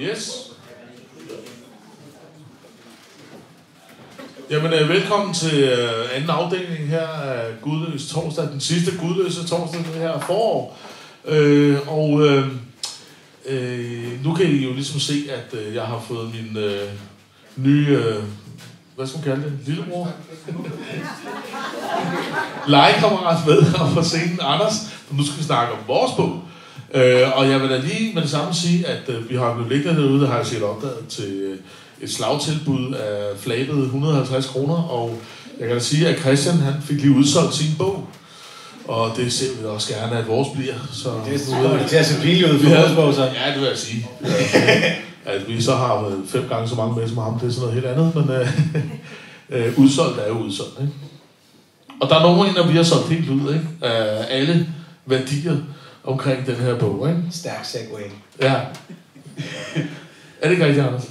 Yes. Jamen, øh, velkommen til øh, anden afdeling her af Gudløs torsdag, den sidste gudløse torsdag det her forår. Øh, og øh, øh, nu kan I jo ligesom se, at øh, jeg har fået min øh, nye, øh, hvad skal man kalde det, lillebror? Legekammerat med her på scenen, Anders, nu skal vi snakke om vores bog. Øh, og jeg vil da lige med det samme sige, at øh, vi har blevet liggende derude, der har jeg set opdaget til øh, et slagtilbud af flabet 150 kroner, og jeg kan da sige, at Christian han fik lige udsolgt sin bog. Og det ser vi også gerne, at vores bliver. Så Det er det til at se pinligt ud for Ja. vores bog, så. Ja, det vil jeg sige. at vi så har øh, fem gange så mange med som ham, det er sådan noget helt andet, men øh, øh, udsolgt er jo udsolgt. Ikke? Og der er nogen, der vi har solgt helt ud ikke? af alle værdier omkring den her bog. Ikke? Stærk segway. Ja. er det ikke rigtigt, Anders?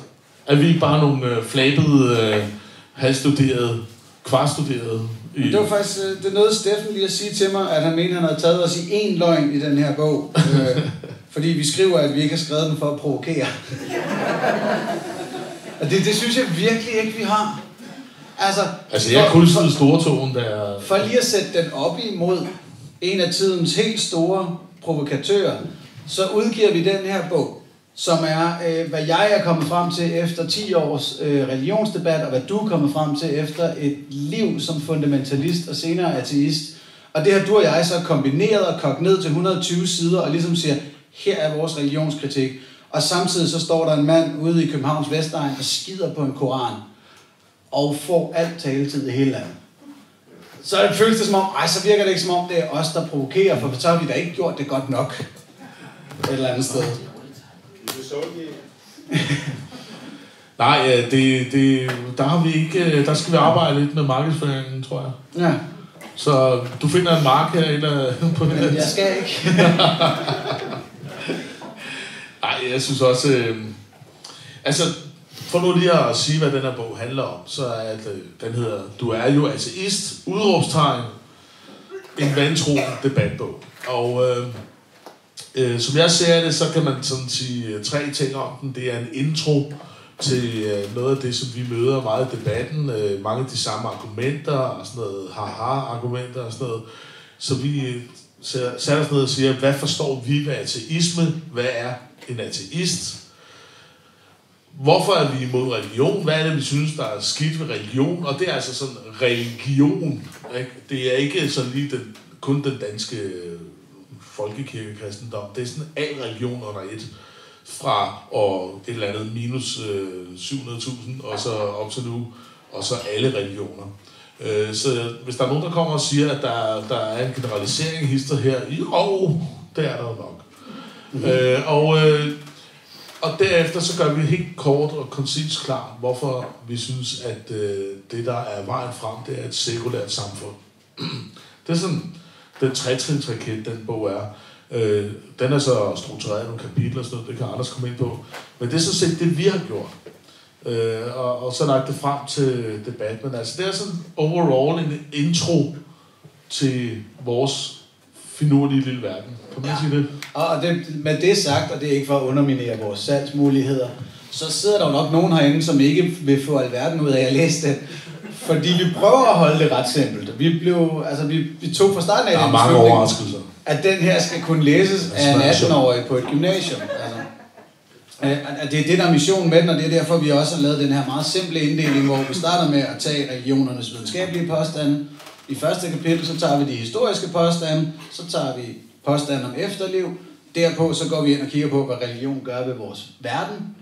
Er vi ikke bare nogle øh, flabede, øh, halvstuderede, kvartstuderede? I... Det var faktisk øh, det nåede Steffen lige at sige til mig, at han mente, at han havde taget os i én løgn i den her bog. Øh, fordi vi skriver, at vi ikke har skrevet den for at provokere. Og det, det synes jeg virkelig ikke, vi har. Altså, Altså, jeg er for- kun sådan stortogen, der er... For lige at sætte den op imod en af tidens helt store provokatører, så udgiver vi den her bog, som er, øh, hvad jeg er kommet frem til efter 10 års øh, religionsdebat, og hvad du er kommet frem til efter et liv som fundamentalist og senere ateist. Og det har du og jeg så kombineret og kogt ned til 120 sider, og ligesom siger, her er vores religionskritik. Og samtidig så står der en mand ude i Københavns Vestegn og skider på en koran, og får alt taletid i hele landet så føles det som om, ej, så virker det ikke som om, det er os, der provokerer, for så har vi da ikke gjort det godt nok. Et eller andet sted. Nej, det, det, der har vi ikke... Der skal vi arbejde lidt med markedsføringen, tror jeg. Ja, Så du finder en mark her eller på men jeg skal ikke. Nej, jeg synes også... Øh, altså, for nu lige at sige, hvad den her bog handler om, så er det, øh, den hedder Du er jo ateist, udråbstegn, en vantro debatbog. Og øh, øh, som jeg ser det, så kan man sådan sige øh, tre ting om den. Det er en intro til øh, noget af det, som vi møder meget i debatten. Øh, mange af de samme argumenter og sådan noget haha-argumenter og sådan noget. Så vi øh, sætter sætter os ned og siger, hvad forstår vi ved ateisme? Hvad er en ateist? Hvorfor er vi imod religion? Hvad er det, vi synes, der er skidt ved religion? Og det er altså sådan religion. Ikke? Det er ikke sådan lige den, kun den danske øh, folkekirkekristendom. Det er sådan al religion under et. Fra år et eller andet minus øh, 700.000 og så op til nu. Og så alle religioner. Øh, så hvis der er nogen, der kommer og siger, at der, der er en generalisering hister her, jo, det er der jo nok. Mm-hmm. Øh, og, øh, og derefter så gør vi helt kort og koncist klar, hvorfor vi synes, at øh, det, der er vejen frem, det er et sekulært samfund. det er sådan, den trætrinsraket, den bog er. Øh, den er så struktureret i nogle kapitler og sådan noget, det kan Anders komme ind på. Men det er så set det, vi har gjort. Øh, og, og så lagt det frem til debat. Men altså, det er sådan overall en intro til vores finurlige lille verden. Kan man ja. sige det? Og det, med det sagt, og det er ikke for at underminere vores salgsmuligheder, så sidder der jo nok nogen herinde, som ikke vil få alverden ud af at læse det. Fordi vi prøver at holde det ret simpelt. Vi, blev, altså vi, vi tog fra starten af Der er mange overraskelser. at den her skal kunne læses af en 18-årig på et gymnasium. Altså, at det er det, der er missionen med den, og det er derfor, vi også har lavet den her meget simple inddeling, hvor vi starter med at tage religionernes videnskabelige påstande. I første kapitel, så tager vi de historiske påstande, så tager vi påstande om efterliv. Derpå så går vi ind og kigger på, hvad religion gør ved vores verden.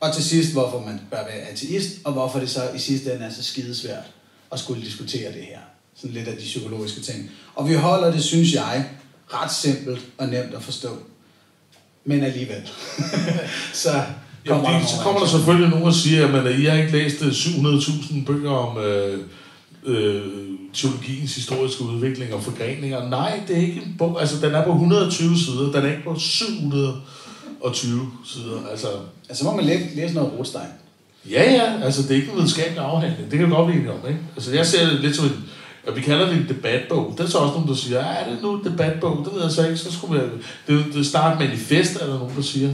Og til sidst, hvorfor man bør være ateist, og hvorfor det så i sidste ende er så skidesvært at skulle diskutere det her. Sådan lidt af de psykologiske ting. Og vi holder det, synes jeg, ret simpelt og nemt at forstå. Men alligevel. så kommer fordi, der så kommer der selvfølgelig nogen og siger, at I har ikke læst øh, 700.000 bøger om øh, øh, teologiens historiske udvikling og forgreninger. Nej, det er ikke en bog. Altså, den er på 120 sider. Den er ikke på 720 sider. Altså, Altså, så må man læse, læse noget Rothstein. ja, ja. Altså, det er ikke en videnskabelig afhandling. Det kan vi godt blive enige om, ikke? Altså, jeg ser det lidt som en... Og vi kalder det en debatbog. Det er så også nogen, der siger, er det nu en debatbog? Det ved jeg så ikke. Så skulle vi... Det, det snart manifest, er der nogen, der siger.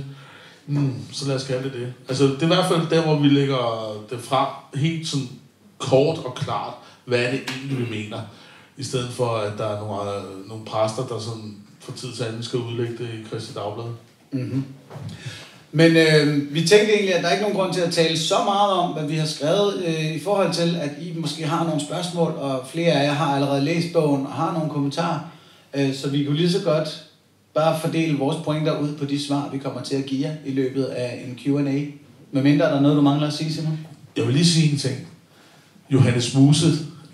Mm, så lad os kalde det det. Altså, det er i hvert fald der, hvor vi lægger det frem helt sådan kort og klart, hvad er det egentlig, vi mener. I stedet for, at der er nogle, øh, nogle præster, der sådan for tid til anden skal udlægge det i Christi Dagblad. Mm-hmm. Men øh, vi tænkte egentlig, at der er ikke nogen grund til at tale så meget om, hvad vi har skrevet, øh, i forhold til, at I måske har nogle spørgsmål, og flere af jer har allerede læst bogen og har nogle kommentarer. Øh, så vi kunne lige så godt bare fordele vores pointer ud på de svar, vi kommer til at give jer i løbet af en Q&A. Med mindre der er noget, du mangler at sige, Simon? Jeg vil lige sige en ting. Johannes Muse,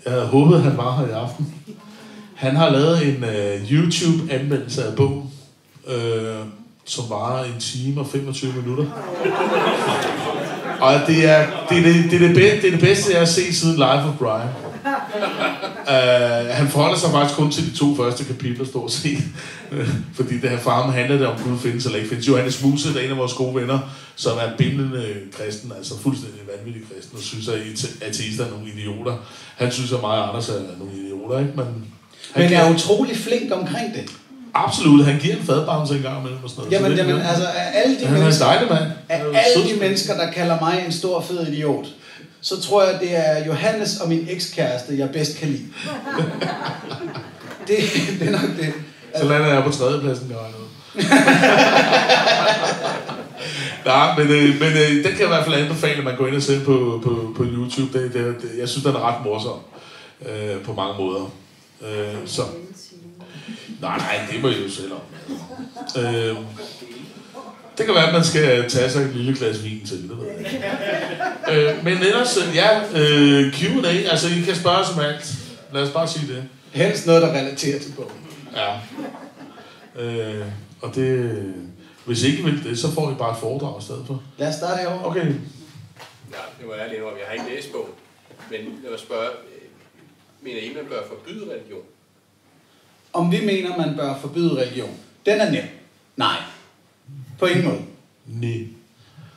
jeg havde håbet, at han var her i aften. Han har lavet en uh, YouTube-anmeldelse af bogen, øh, som varer en time og 25 minutter. Og det er det, er det, det, er det, bedste, det er det bedste, jeg har set siden Life of Brian. Uh, han forholder sig faktisk kun til de to første kapitler, stort set. Fordi det her farme handler det om Gud findes eller ikke findes. Johannes Muse, der er en af vores gode venner, som er bimlende kristen, altså fuldstændig vanvittig kristen, og synes, at ateister er nogle idioter. Han synes, at mig og Anders er nogle idioter, ikke? Men, han Men er utrolig flink omkring det. Absolut, han giver en fadbamse en gang imellem og sådan noget. Jamen, jamen altså, alle de, han mennesker, er dejlig, mand. af alle de mennesker, der kalder mig en stor fed idiot, så tror jeg, det er Johannes og min ekskæreste, jeg bedst kan lide. det, det er nok det. Så lander jeg på tredjepladsen, jeg noget. Nej, men, øh, men øh, den kan jeg i hvert fald anbefale, at man går ind og ser på, på, på YouTube. Det, det, det, jeg synes, den er ret morsom øh, på mange måder. Øh, så. Nej, nej, det må I jo selv om. Øh, det kan være, at man skal tage sig et lille glas vin til, det øh, men ellers, øh, ja, øh, Q&A, altså I kan spørge som alt. Lad os bare sige det. Helst noget, der relaterer til bogen. Ja. Øh, og det, hvis ikke vil det, så får I bare et foredrag i stedet for. Lad os starte herovre. Okay. Ja, det må jeg lige om. Jeg har ikke læst bogen. Men jeg vil spørge, mener I, man bør forbyde religion? Om vi mener, man bør forbyde religion? Den er nem. Nej. På ingen måde. Nej.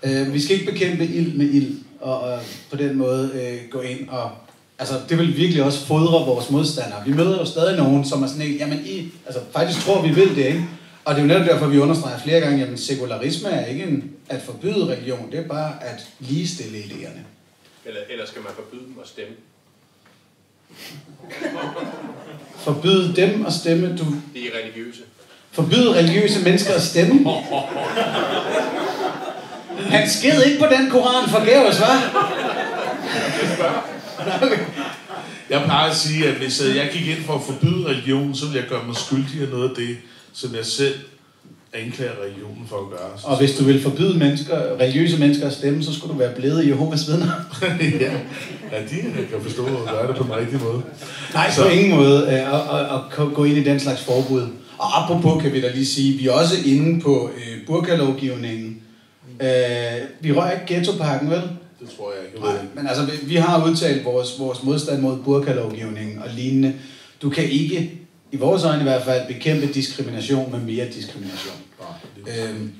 Øh, vi skal ikke bekæmpe ild med ild, og, og på den måde øh, gå ind og... Altså, det vil virkelig også fodre vores modstandere. Vi møder jo stadig nogen, som er sådan en, jamen I, altså faktisk tror vi vil det, ikke? Og det er jo netop derfor, vi understreger flere gange, at sekularisme er ikke en, at forbyde religion, det er bare at ligestille idéerne. Eller, eller skal man forbyde dem at stemme? Forbyde dem at stemme, du... De er religiøse. Forbyde religiøse mennesker at stemme? Han sked ikke på den koran forgæves, hva'? Jeg plejer at sige, at hvis øh, jeg gik ind for at forbyde religion, så ville jeg gøre mig skyldig af noget af det, som jeg selv anklager religionen for at gøre. Så Og hvis du vil forbyde mennesker, religiøse mennesker at stemme, så skulle du være blevet i Jehovas vidner. ja. ja, de kan forstå at gøre det på den rigtige måde. Nej, på ingen måde øh, at, at, at gå ind i den slags forbud. Og apropos kan vi da lige sige, vi er også inde på øh, burkalovgivningen. Øh, vi rører ikke ghettopakken, vel? Det tror jeg ikke. Nej, men altså, vi- vi har udtalt vores, vores modstand mod burkalovgivningen og lignende. Du kan ikke, i vores øjne i hvert fald, bekæmpe diskrimination med mere diskrimination. Øhm,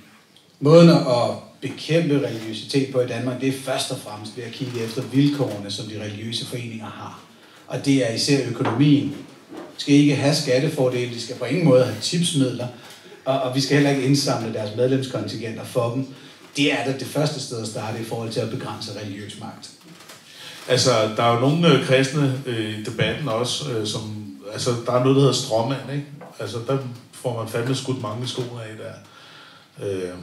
måden at bekæmpe religiøsitet på i Danmark, det er først og fremmest ved at kigge efter vilkårene, som de religiøse foreninger har. Og det er især økonomien. Skal ikke have skattefordele, de skal på ingen måde have tipsmidler, og, og vi skal heller ikke indsamle deres medlemskontingenter for dem. Det er da det første sted at starte i forhold til at begrænse religiøs magt. Altså, der er jo nogle øh, kristne øh, i debatten også, øh, som... Altså, der er noget, der hedder stråmand, ikke? Altså, der får man fandme skudt mange skoene af der. Øh,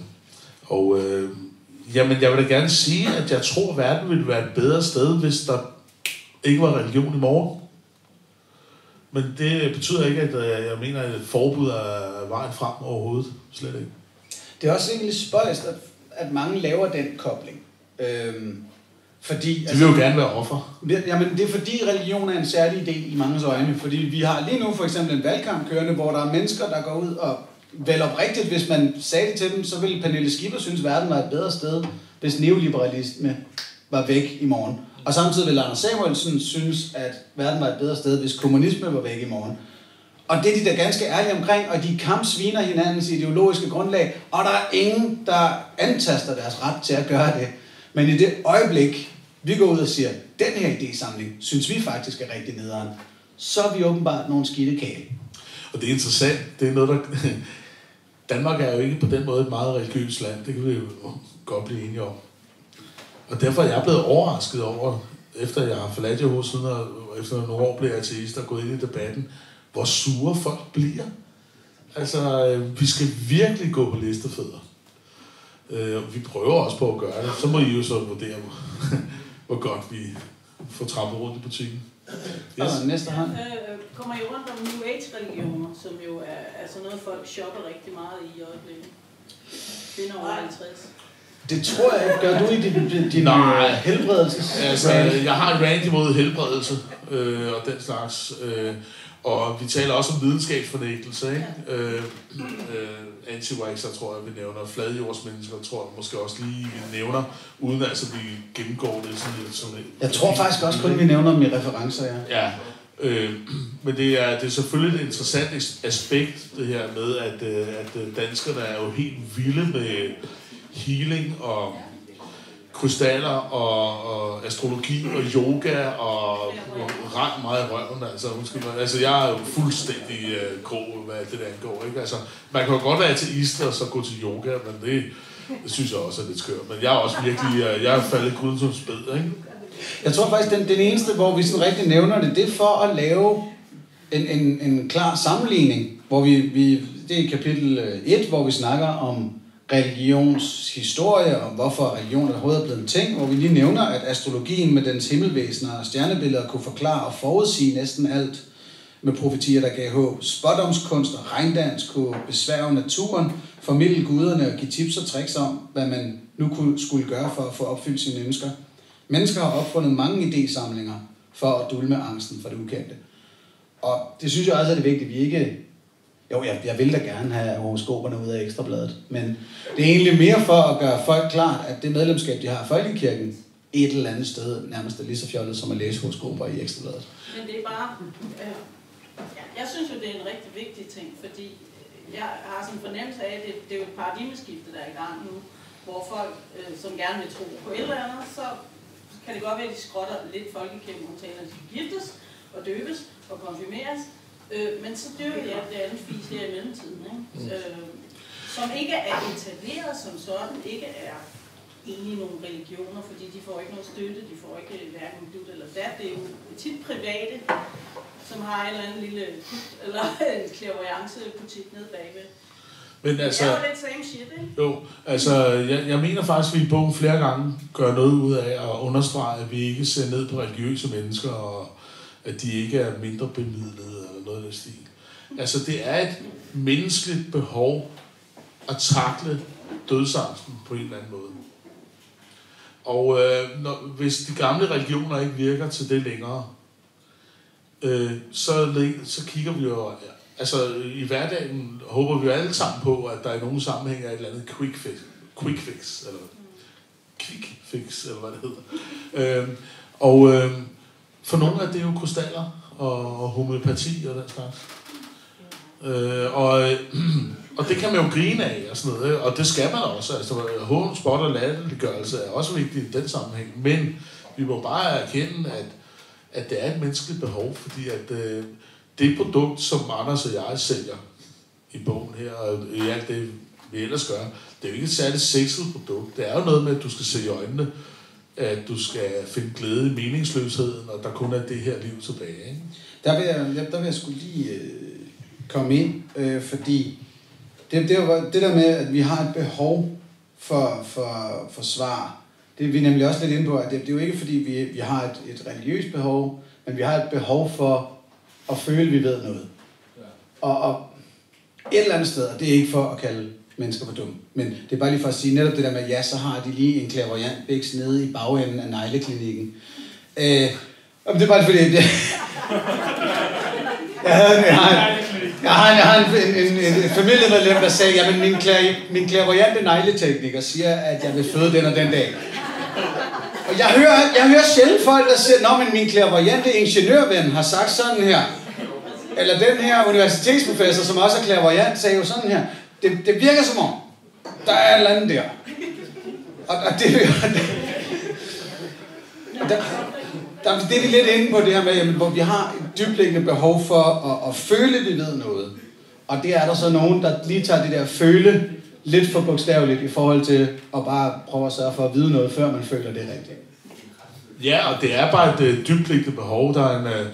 og øh, jamen, jeg vil da gerne sige, at jeg tror, at verden ville være et bedre sted, hvis der ikke var religion i morgen. Men det betyder ikke, at øh, jeg mener, at et forbud er vejen frem overhovedet. Slet ikke. Det er også egentlig spøjst, at, at mange laver den kobling. Øhm, fordi, De vil jo gerne være offer. Det- Jamen, det er fordi religion er en særlig del i manges øjne. Fordi vi har lige nu for eksempel en valgkamp kørende, hvor der er mennesker, der går ud og vel oprigtigt, hvis man sagde det til dem, så ville Pernille Schieber synes, at verden var et bedre sted, hvis neoliberalisme var væk i morgen. Og samtidig vil Anders Samuelsen synes, at verden var et bedre sted, hvis kommunisme var væk i morgen. Og det er de da ganske ærlige omkring, og de kampsviner hinandens ideologiske grundlag, og der er ingen, der antaster deres ret til at gøre det. Men i det øjeblik, vi går ud og siger, den her idésamling, synes vi faktisk er rigtig nederen, så er vi åbenbart nogle skidte kage. Og det er interessant. Det er noget, der... Danmark er jo ikke på den måde et meget religiøst land. Det kan vi jo godt blive enige om. Og derfor er jeg blevet overrasket over, efter jeg har forladt Jehovas og efter nogle år blev ateist og gået ind i debatten, hvor sure folk bliver. Altså, øh, vi skal virkelig gå på listefødder. Øh, vi prøver også på at gøre det. Så må I jo så vurdere, hvor godt vi får trappet rundt i butikken. Yes. Og næste hånd. Øh, kommer I rundt om New Age-religioner, som jo er altså noget, folk shopper rigtig meget i øjeblikket? Kvinder over 50. Det tror jeg ikke. Gør du i din, din Nej. helbredelse? Altså, jeg har en rant imod helbredelse øh, og den slags. Øh, og vi taler også om videnskabsfornægtelse, ikke? Ja. Øh, øh, anti tror jeg, vi nævner. Fladjordsmennesker, tror jeg måske også lige, vi nævner, uden altså vi gennemgår det sådan lidt. Sådan jeg tror faktisk også kun, vi nævner dem i referencer, ja. Ja, øh, men det er, det er selvfølgelig et interessant aspekt, det her med, at, øh, at øh, danskerne er jo helt vilde med healing og krystaller og, og astrologi og yoga og ret meget i røven. Altså, undskyld mig. altså jeg er jo fuldstændig øh, grå, hvad det der angår. Ikke? Altså, man kan jo godt være ateist og så gå til yoga, men det, det synes jeg også er lidt skørt. Men jeg er også virkelig, øh, jeg er faldet guden som spæd, ikke? Jeg tror faktisk, den, den eneste, hvor vi sådan rigtig nævner det, det er for at lave en, en, en klar sammenligning, hvor vi, vi, det er kapitel øh, 1, hvor vi snakker om religionshistorie, om hvorfor religion overhovedet er blevet en ting, hvor vi lige nævner, at astrologien med dens himmelvæsener og stjernebilleder kunne forklare og forudsige næsten alt med profetier, der gav håb. Spådomskunst og regndans kunne besværge naturen, formidle guderne og give tips og tricks om, hvad man nu skulle gøre for at få opfyldt sine ønsker. Mennesker har opfundet mange idésamlinger for at dulme angsten for det ukendte. Og det synes jeg også er det vigtigt, at vi ikke jo, jeg, jeg vil da gerne have horoskoperne ud af ekstrabladet, men det er egentlig mere for at gøre folk klart, at det medlemskab, de har i Folkekirken, et eller andet sted nærmest er lige så fjollet som at læse horoskoper i ekstrabladet. Men det er bare... Øh, jeg synes jo, det er en rigtig vigtig ting, fordi jeg har sådan en fornemmelse af, at det, det er jo et paradigmeskifte, der er i gang nu, hvor folk, øh, som gerne vil tro på et eller andet, så kan det godt være, at de skrotter lidt folkekirken, og taler, at de skal giftes og døbes og konfirmeres, Øh, men så dyrker jeg det andet fis her i mellemtiden, ikke? Øh, som ikke er etableret som sådan, ikke er egentlig nogle religioner, fordi de får ikke noget støtte, de får ikke hverken dut eller dat. Det er jo tit private, som har en eller anden lille eller en butik nede bagved. Men altså, det er jo lidt same shit, ikke? Jo, altså, jeg, jeg mener faktisk, at vi i bogen flere gange gør noget ud af at understrege, at vi ikke ser ned på religiøse mennesker, og at de ikke er mindre bemidlede noget af stil. Altså, det er et menneskeligt behov at takle dødsangsten på en eller anden måde. Og øh, når, hvis de gamle religioner ikke virker til det længere, øh, så, så kigger vi jo... Altså, i hverdagen håber vi jo alle sammen på, at der i nogle sammenhæng er et eller andet quick fix, quick fix eller quick fix, eller hvad det hedder. Øh, og øh, for nogle af det er jo krystaller, og, og homøopati og den slags. Øh, og, og det kan man jo grine af og sådan noget, og det skal man også. Altså, hånd, spot og latterliggørelse er også vigtigt i den sammenhæng, men vi må bare erkende, at, at det er et menneskeligt behov, fordi at øh, det produkt, som Anders og jeg sælger i bogen her, og i alt det, vi ellers gør, det er jo ikke et særligt sexet produkt. Det er jo noget med, at du skal se i øjnene, at du skal finde glæde i meningsløsheden, og der kun er det her liv tilbage. Ikke? Der vil jeg, der vil jeg skulle lige øh, komme ind, øh, fordi det, det, var, det der med, at vi har et behov for, for, for svar, det er vi nemlig også lidt inde på, at det, det er jo ikke fordi, vi, vi har et, et religiøst behov, men vi har et behov for at føle, at vi ved noget. Ja. Og, og et eller andet sted, og det er ikke for at kalde mennesker for dumme. Men det er bare lige for at sige netop det der med, ja, så har de lige en klaverjant bæks nede i bagenden af negleklinikken. Øh, og det er bare fordi, jeg, jeg, havde, jeg, har, jeg har, jeg har en, en, en, en familiemedlem, der sagde, at min, klær, min klaverjante negletekniker siger, at jeg vil føde den og den dag. Og jeg hører, jeg hører sjældent folk, der siger, at min klaverjante ingeniørven har sagt sådan her. Eller den her universitetsprofessor, som også er klaverjant, sagde jo sådan her det, det virker som om, der er et eller andet der. Og, og det, og der, der, det er vi lidt inde på det her med, jamen, hvor vi har et dybliggende behov for at, at føle, at vi ved noget. Og det er der så nogen, der lige tager det der føle lidt for bogstaveligt i forhold til at bare prøve at sørge for at vide noget, før man føler det rigtigt. Ja, og det er bare et uh, dybtliggende behov. Der er en, uh,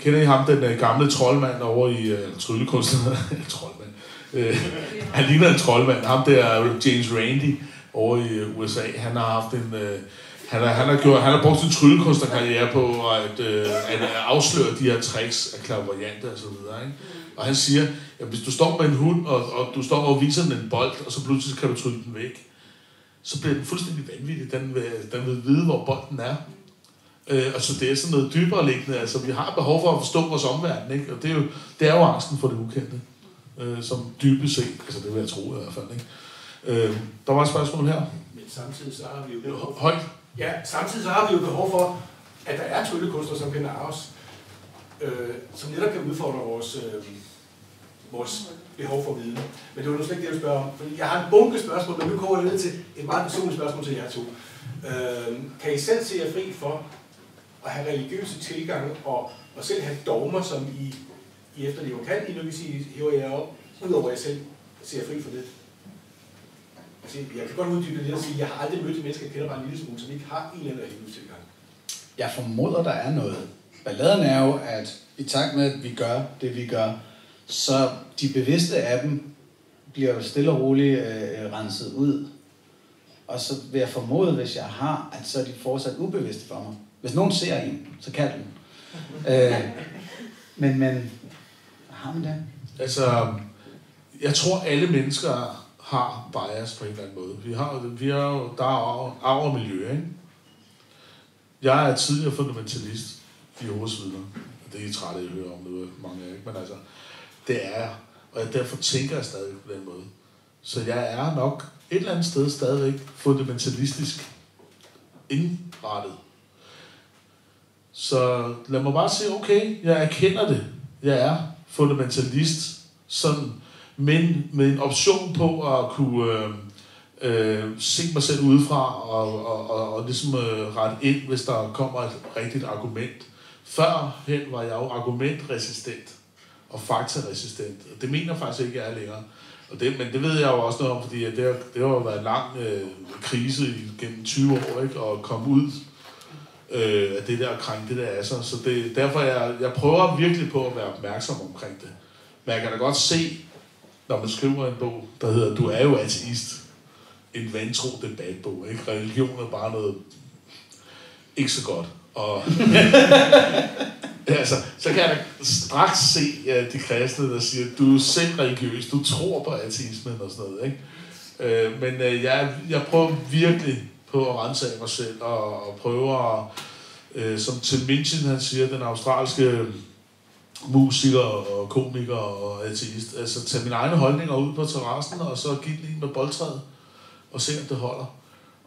kender I ham, den uh, gamle troldmand over i uh, tryllekunstner? troldmand. Uh, han ligner en troldmand. Ham der James Randi over i uh, USA. Han har haft en... Uh, han har, han, har gjort, han har brugt sin tryllekunstnerkarriere på at, uh, at afsløre de her tricks af klaverjante og så videre. Ikke? Og han siger, at hvis du står med en hund, og, og du står og viser den en bold, og så pludselig kan du trylle den væk, så bliver den fuldstændig vanvittig. Den vil, den vil vide, hvor bolden er. Øh, og så det er sådan noget dybere liggende. Altså, vi har behov for at forstå vores omverden, ikke? Og det er jo, det er jo angsten for det ukendte, øh, som dybest set, altså det vil jeg tro i hvert fald, ikke? Øh, der var et spørgsmål her. Men samtidig så har vi jo... Højt. Ja, samtidig så har vi jo behov for, at der er tryllekunstnere, som kan arves, øh, som netop kan udfordre vores, øh, vores behov for viden. Men det var nu slet ikke det, jeg spørger om. Fordi jeg har en bunke spørgsmål, men nu kommer jeg ned til et meget personligt spørgsmål til jer to. Øh, kan I selv se jer fri for at have religiøse tilgange og, og selv have dogmer, som I, i efterlever? Kan I nu sige, hæver jer op, udover at jeg selv ser fri for det? Altså, jeg kan godt uddybe det og sige, at jeg har aldrig mødt et menneske, jeg kender bare en lille smule, som ikke har en eller anden religiøs tilgang. Jeg formoder, der er noget. Balladen er jo, at i takt med, at vi gør det, vi gør, så de bevidste af dem bliver jo stille og roligt øh, renset ud. Og så vil jeg formode, hvis jeg har, at så er de fortsat ubevidste for mig. Hvis nogen ser en, så kan den. Øh, men, men, har man det? Altså, jeg tror, alle mennesker har bias på en eller anden måde. Vi har, vi har jo, der er arv, og miljø, ikke? Jeg er tidligere fundamentalist i Jehovas vidner. Det er I trætte af at høre om det mange af jer, ikke? Men altså, det er jeg. Og jeg, derfor tænker jeg stadig på den måde. Så jeg er nok et eller andet sted stadigvæk fundamentalistisk indrettet. Så lad mig bare sige, okay, jeg erkender det. Jeg er fundamentalist, sådan, men med en option på at kunne øh, øh, se mig selv udefra og, og, og, og ligesom øh, rette ind, hvis der kommer et rigtigt argument. Førhen var jeg jo argumentresistent og faktaresistent. Og Det mener jeg faktisk ikke, jeg er længere. Og det, men det ved jeg jo også noget om, fordi det, har, det har jo været en lang øh, krise gennem 20 år, ikke? at komme ud øh, af det der krænke det der af sig. Så det, derfor jeg, jeg prøver virkelig på at være opmærksom omkring det. Men jeg kan da godt se, når man skriver en bog, der hedder Du er jo ateist. En vantro debatbog. Ikke? Religion er bare noget ikke så godt. Og altså, så kan jeg da straks se ja, de kristne, der siger, du er selv religiøs, du tror på ateismen og sådan noget. Ikke? Øh, men øh, jeg, jeg prøver virkelig på at rense af mig selv og, og prøve at, øh, som Tim Minchin han siger, den australske musiker og komiker og ateist, altså tage mine egne holdninger ud på terrassen og så give den med boldtræet og se, om det holder.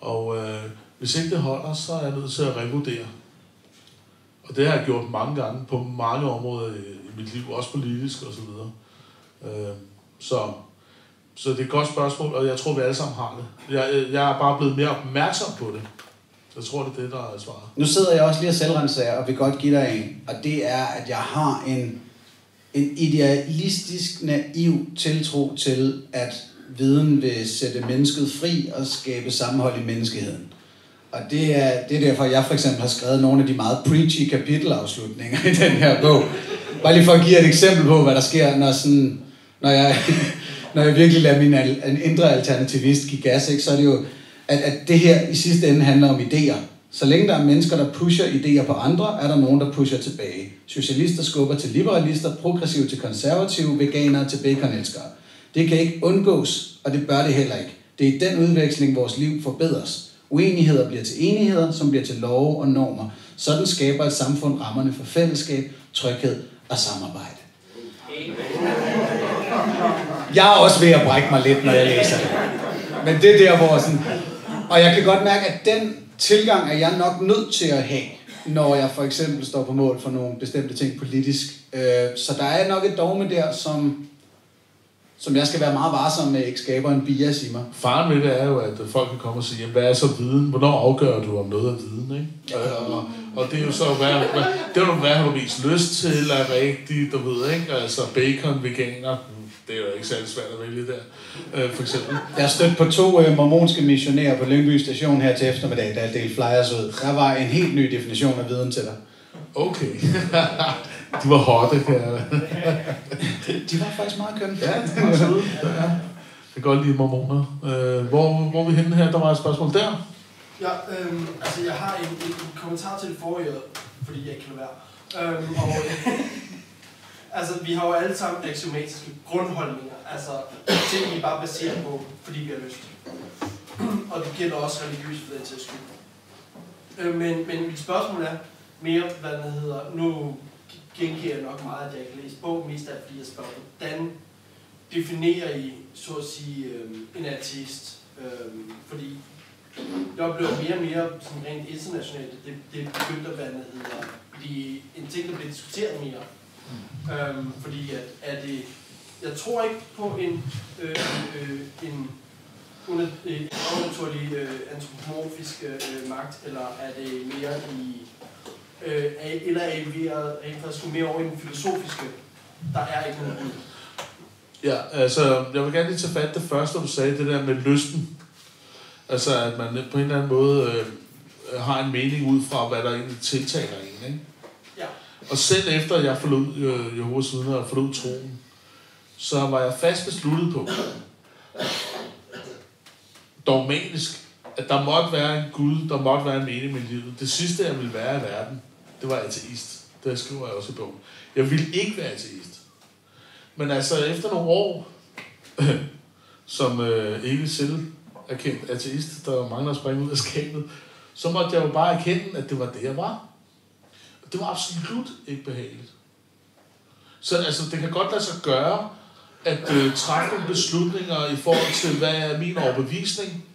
Og øh, hvis ikke det holder, så er jeg nødt til at revurdere. Og det har jeg gjort mange gange på mange områder i, i mit liv, også politisk og så videre. Øh, så, så det er et godt spørgsmål, og jeg tror, vi alle sammen har det. Jeg, jeg er bare blevet mere opmærksom på det. Jeg tror, det er det, der er svaret. Nu sidder jeg også lige og selvrenser og vil godt give dig en. Og det er, at jeg har en, en idealistisk, naiv tiltro til, at viden vil sætte mennesket fri og skabe sammenhold i menneskeheden. Og det er, det er derfor, jeg for eksempel har skrevet nogle af de meget preachy kapitelafslutninger i den her bog. Bare lige for at give et eksempel på, hvad der sker, når, sådan, når, jeg, når jeg virkelig lader min al, indre alternativist give gas, ikke, så er det jo, at, at det her i sidste ende handler om idéer. Så længe der er mennesker, der pusher idéer på andre, er der nogen, der pusher tilbage. Socialister skubber til liberalister, progressive til konservative, veganere til baconelskere. Det kan ikke undgås, og det bør det heller ikke. Det er i den udveksling, vores liv forbedres. Uenigheder bliver til enigheder, som bliver til love og normer. Sådan skaber et samfund rammerne for fællesskab, tryghed og samarbejde. Jeg er også ved at brække mig lidt, når jeg læser det. Men det er der, hvor sådan... Og jeg kan godt mærke, at den tilgang er jeg nok nødt til at have, når jeg for eksempel står på mål for nogle bestemte ting politisk. Øh, så der er nok et dogme der, som som jeg skal være meget varsom med, ikke skaber en bias i mig. Faren ved det er jo, at folk kan komme og sige, hvad er så viden? Hvornår afgør du, om noget er viden? Ikke? Ja. Og, og, det er jo så, hvad, hvad, det er jo, hvad har du mest lyst til, er rigtigt, du ved, ikke? Altså bacon, veganer, Det er jo ikke særlig svært at vælge der, øh, for eksempel. Jeg har stødt på to øh, mormonske missionærer på Lyngby station her til eftermiddag, da jeg delte flyers ud. Der var en helt ny definition af viden til dig. Okay. De var hotte, kan jeg... De var faktisk meget kønne. Ja, det var søde. Ja. Jeg kan godt lide mormoner. Øh, hvor, hvor er vi henne her? Der var et spørgsmål der. Ja, øhm, altså jeg har en, en, en kommentar til det forrige, fordi jeg ikke kan være. Øhm, og, altså, vi har jo alle sammen axiomatiske grundholdninger, altså ting, vi bare baserer på, fordi vi har lyst. og det gælder også religiøst for den til skyld. Øh, men, men mit spørgsmål er mere, hvad den hedder, nu gengiver jeg nok meget, at jeg ikke læst bog, mest af fordi jeg spørger, hvordan definerer I, så at sige, øh, en artist? Øhm, fordi jeg oplever mere og mere sådan rent internationalt, det, det begyndte at være, hedder, blive en ting, der bliver diskuteret mere. Øhm, fordi at, er det, jeg tror ikke på en, øh, øh, en øh, overnaturlig øh, antropomorfisk øh, magt, eller er det mere i, øh, eller er I rent faktisk mere over i den filosofiske, der er ikke nogen Gud? Ja, altså, jeg vil gerne lige tage fat det første, du sagde, det der med lysten. Altså, at man på en eller anden måde øh, har en mening ud fra, hvad der egentlig tiltaler en, ikke? Og selv efter jeg forlod øh, Jehovas vidner og forlod troen, så var jeg fast besluttet på, dogmatisk, at der måtte være en Gud, der måtte være en mening med livet. Det sidste, jeg ville være i verden, det var ateist. Det skriver jeg også i bogen. Jeg ville ikke være ateist. Men altså, efter nogle år, som øh, ikke selv erkendt ateist, der mangler at springe ud af skabet, så måtte jeg jo bare erkende, at det var det, jeg var. Og det var absolut ikke behageligt. Så altså, det kan godt lade sig gøre, at øh, træffe nogle beslutninger i forhold til, hvad er min overbevisning,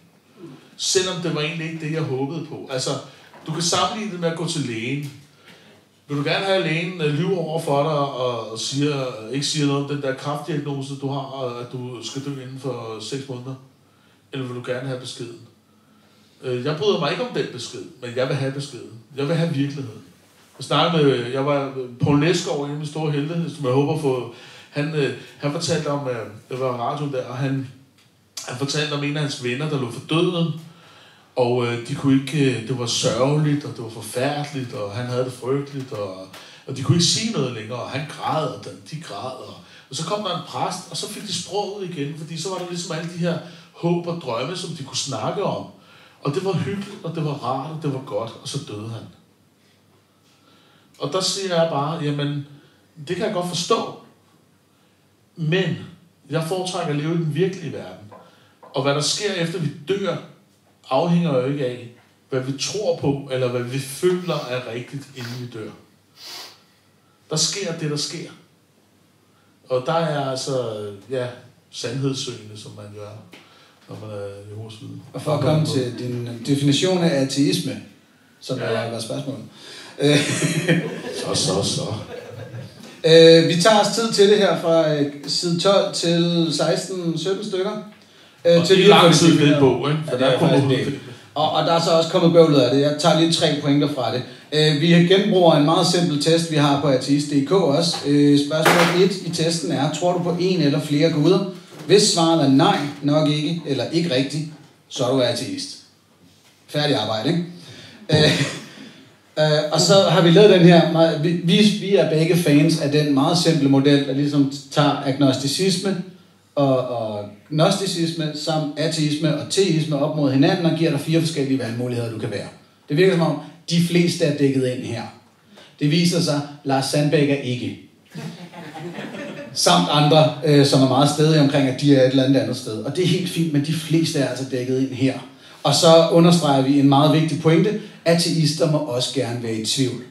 selvom det var egentlig ikke det, jeg håbede på. Altså, du kan sammenligne det med at gå til lægen. Vil du gerne have, at lægen øh, lyver over for dig og siger, ikke siger noget om den der kraftdiagnose, du har, og at du skal dø inden for 6 måneder? Eller vil du gerne have beskeden? Øh, jeg bryder mig ikke om den besked, men jeg vil have beskeden. Jeg vil have virkeligheden. Jeg snakkede med, jeg var Paul Næsgaard, en af mine store helte, som jeg håber få, han, øh, han fortalte om, at det var radio der, og han, han fortalte om en af hans venner, der lå for døden, og øh, de kunne ikke, øh, det var sørgeligt, og det var forfærdeligt, og han havde det frygteligt, og, og de kunne ikke sige noget længere, og han græd, og de græd, og, og så kom der en præst, og så fik de sproget igen, fordi så var der ligesom alle de her håb og drømme, som de kunne snakke om. Og det var hyggeligt, og det var rart, og det var godt, og så døde han. Og der siger jeg bare, jamen, det kan jeg godt forstå, men jeg foretrækker at leve i den virkelige verden. Og hvad der sker efter vi dør, afhænger jo ikke af, hvad vi tror på, eller hvad vi føler er rigtigt, inden vi dør. Der sker det, der sker. Og der er altså, ja, sandhedssøgende, som man gør, når man er Jehovas vidne. Og for at komme til din definition af ateisme, som Ja. ja. var spørgsmålet. Øh, Så, så, så. øh, vi tager os tid til det her fra øh, side 12 til 16-17 stykker. Øh, Og det er lang tid, er bog, ikke? For Ja, det er der kommer det. Og, og der er så også kommet bøvlet af det. Jeg tager lige tre pointer fra det. Øh, vi genbruger en meget simpel test, vi har på ateist.dk også. Øh, spørgsmål 1 i testen er, tror du på en eller flere guder? Hvis svaret er nej, nok ikke, eller ikke rigtigt, så er du ateist. Færdig arbejde, ikke? Øh, øh, og så har vi lavet den her, meget- vi, vi, vi er begge fans af den meget simple model, der ligesom tager agnosticisme og, og gnosticisme samt ateisme og teisme op mod hinanden og giver dig fire forskellige valgmuligheder, du kan være. Det virker som om, de fleste er dækket ind her. Det viser sig, Lars Sandbæk er ikke. Samt andre, øh, som er meget stedige omkring, at de er et eller andet andet sted. Og det er helt fint, men de fleste er altså dækket ind her. Og så understreger vi en meget vigtig pointe. Ateister må også gerne være i tvivl.